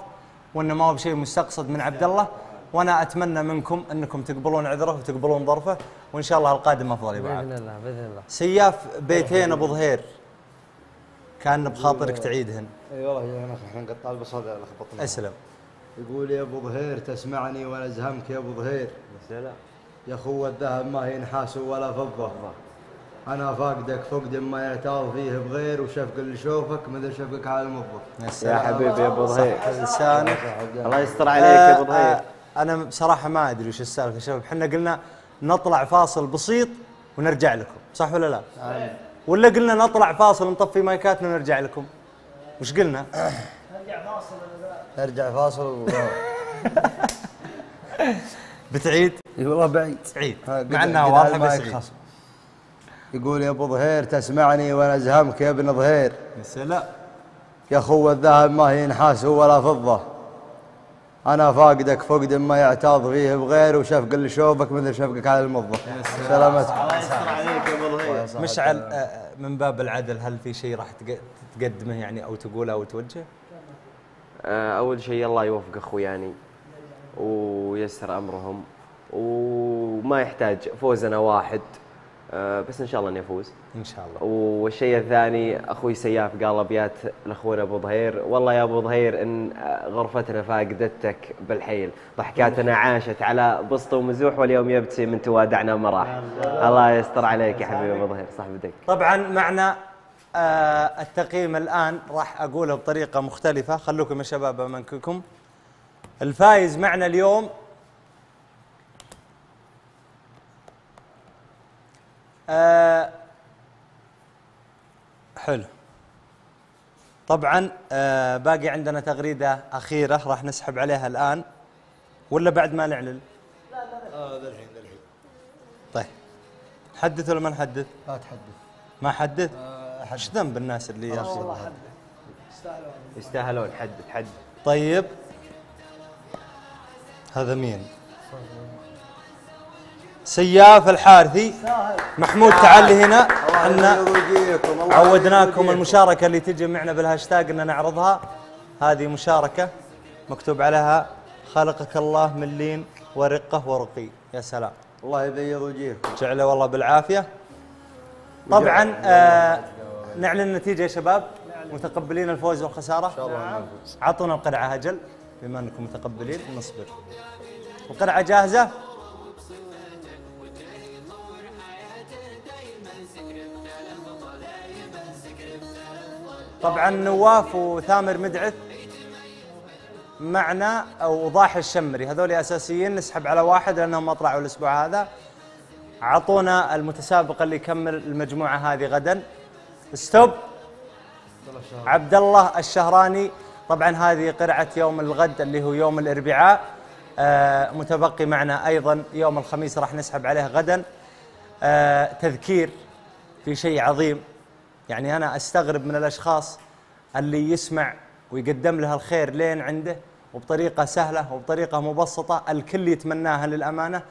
وانه ما هو بشيء مستقصد من عبد الله. وأنا أتمنى منكم أنكم تقبلون عذره وتقبلون ظرفه. وإن شاء الله القادم أفضل يا بإذن الله بإذن الله. سياف بيتين أبو ظهير. كأن بخاطرك تعيدهن أي والله يا أخي إحنا نقطع البصل لخبطنا أسلم. يقول يا أبو ظهير تسمعني وأنا أزهمك يا أبو ظهير. سلام. يا أخو الذهب ما هي نحاس ولا فضة. أنا فاقدك فقد ما يعتاض فيه بغير وشفق اللي يشوفك مثل شفقك على المطبخ. يا حبيبي يا أبو ظهير. لسانك. الله يستر عليك يا أبو ظهير. آه، أنا بصراحة ما أدري وش السالفة. يا شباب إحنا قلنا نطلع فاصل بسيط ونرجع لكم صح ولا لا؟ ولا قلنا نطلع فاصل نطفي مايكاتنا ونرجع لكم؟ وش قلنا؟ نرجع فاصل نرجع فاصل و... بتعيد؟ اي والله بعيد. عيد مع إنها واضحة بس. يقول يا أبو ظهير تسمعني وأنا أزهمك يا ابن ظهير. يا سلام. يا اخو الذهب ما هي نحاس ولا فضة. أنا فاقدك فقد ما يعتاض فيه بغير وشفق اللي شوفك مثل شفقك على المضة. سلامتك. الله يستر عليك يا أبو ظهير. مشعل آه، من باب العدل هل في شيء راح تقدمه يعني أو تقوله أو توجه؟ آه، أول شيء الله يوفق أخوي يعني ويسر أمرهم وما يحتاج فوزنا واحد آه، بس إن شاء الله إني أفوز. إن شاء الله. والشيء الثاني أخوي سياف قال أبيات لاخونا أبو ظهير. والله يا أبو ظهير إن غرفتنا فاقدتك بالحيل ضحكاتنا عاشت على بسط ومزوح واليوم يبتسم من توادعنا مراح الله. يستر عليك يا حبيبي أبو ظهير صاحب الدق طبعا معنا آه التقييم الآن راح أقوله بطريقة مختلفة. خلوكم يا شباب امانكم الفايز معنا اليوم. آه حلو. طبعا آه باقي عندنا تغريدة أخيرة راح نسحب عليها الآن. ولا بعد ما نعلن؟ ذا الحين ذا الحين طيب. نحدث ولا ما نحدث؟ لا تحدث. ما حدث؟ إيش ذنب الناس اللي يا أخي يستاهلون. حدث حدث طيب. هذا مين؟ سياف الحارثي. محمود تعال لي هنا. إحنا عودناكم المشاركة اللي تجي معنا بالهاشتاج ان نعرضها. هذه مشاركة مكتوب عليها خلقك الله من لين ورقة ورقي. يا سلام. الله يبيض وجيهكم جعله والله بالعافية. طبعا آه نعلن النتيجة يا شباب. متقبلين الفوز والخسارة؟ إن شاء الله نفوز. اعطونا القرعة أجل بما أنكم متقبلين نصبر. القرعة جاهزة؟ طبعا نواف وثامر مدعث معنا أو ضاحي الشمري. هذول أساسيين نسحب على واحد لأنهم ما طلعوا الأسبوع هذا. اعطونا المتسابق اللي يكمل المجموعة هذه غدا. ستوب. عبد الله الشهراني. طبعا هذه قرعة يوم الغد اللي هو يوم الإربعاء. آه متبقي معنا أيضا يوم الخميس راح نسحب عليه غدا. آه تذكير في شيء عظيم. يعني أنا أستغرب من الأشخاص اللي يسمع ويقدم له الخير لين عنده وبطريقة سهلة وبطريقة مبسطة الكل يتمناها للأمانة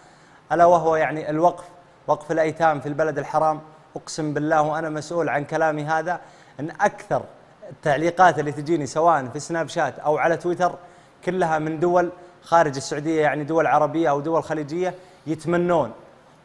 ألا وهو يعني الوقف وقف الأيتام في البلد الحرام. اقسم بالله وأنا مسؤول عن كلامي هذا إن أكثر التعليقات اللي تجيني سواء في سناب شات أو على تويتر كلها من دول خارج السعودية يعني دول عربية أو دول خليجية يتمنون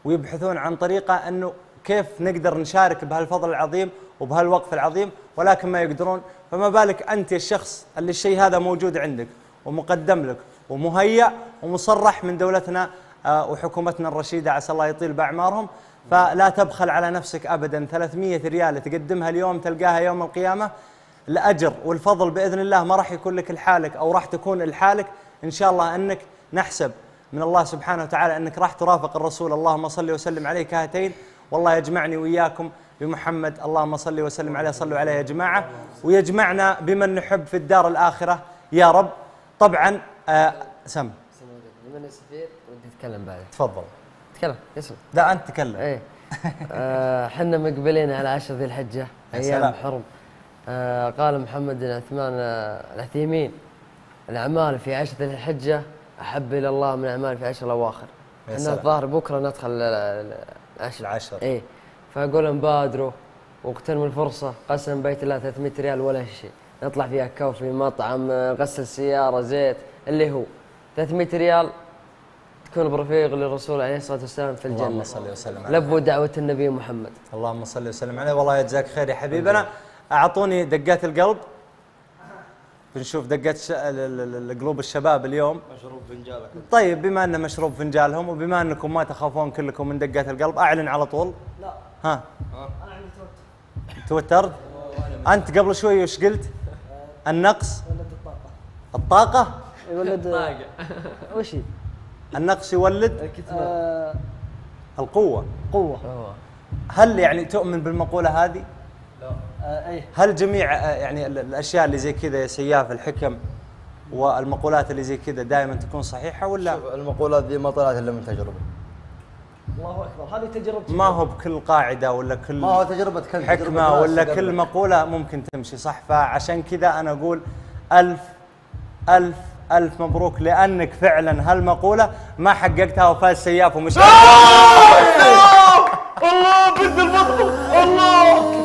ويبحثون عن طريقة إنه كيف نقدر نشارك بهالفضل العظيم وبهالوقف العظيم ولكن ما يقدرون. فما بالك أنت الشخص اللي الشيء هذا موجود عندك ومقدم لك ومهيأ ومصرح من دولتنا آه، وحكومتنا الرشيدة عسى الله يطيل بأعمارهم. فلا تبخل على نفسك ابدا. 300 ريال تقدمها اليوم تلقاها يوم القيامة. الأجر والفضل بإذن الله ما راح يكون لك لحالك أو راح تكون لحالك. إن شاء الله أنك نحسب من الله سبحانه وتعالى أنك راح ترافق الرسول. اللهم صل وسلم عليه كهاتين والله يجمعني وإياكم بمحمد. اللهم صل وسلم عليه صلوا عليه يا جماعة. ويجمعنا بمن نحب في الدار الآخرة. يا رب. طبعا آه سم. بما اني سفير ودي أتكلم بعد تفضل. تكلم يسلم لا أنت تكلم. إيه. آه، حنا مقبلين على عشر ذي الحجة يا أيام. حرم. آه قال محمد بن عثمان آه، العثيمين الأعمال في عشر ذي الحجة أحب إلى الله من الاعمال في عشر الأواخر. إحنا. الظاهر بكرة ندخل ال- ال- العشر. العشر. إيه. فأقول نبادروا واغتنموا الفرصة قسم بيت الله 300 ريال ولا شيء. نطلع فيها كوفي مطعم آه، غسل سيارة زيت اللي هو. 300 ريال تكون برفيق للرسول عليه الصلاة والسلام في الجنة. اللهم صل وسلم عليه. لبوا دعوة النبي محمد. اللهم صل وسلم عليه. والله يجزاك خير يا حبيبنا. أعطوني دقات القلب. بنشوف دقات قلوب الشباب اليوم. مشروب فنجالك طيب بما انه مشروب فنجالهم وبما أنكم ما تخافون كلكم من دقات القلب أعلن على طول. لا. ها؟ أنا عندي توتر توترت؟ أنت قبل شوي وش قلت؟ النقص؟ ولد الطاقة. الطاقة؟ يولد وش هي؟ النقص يولد آه القوة. قوة. هل يعني تؤمن بالمقولة هذه؟ لا. آه هل جميع آه، يعني الأشياء اللي زي كذا يا سياف الحكم والمقولات اللي زي كذا دائما تكون صحيحة ولا؟ شوف المقولات ذي ما طلعت إلا من تجربة. الله أكبر. هذه تجربتي ما هو بكل قاعدة ولا كل ما هو تجربة كل حكمة تجربة ولا كل مقولة ممكن تمشي صح فعشان كذا أنا أقول ألف ألف ألف مبروك لأنك فعلا هالمقولة ما حققتها وفاز سياف ومش الله بث الله!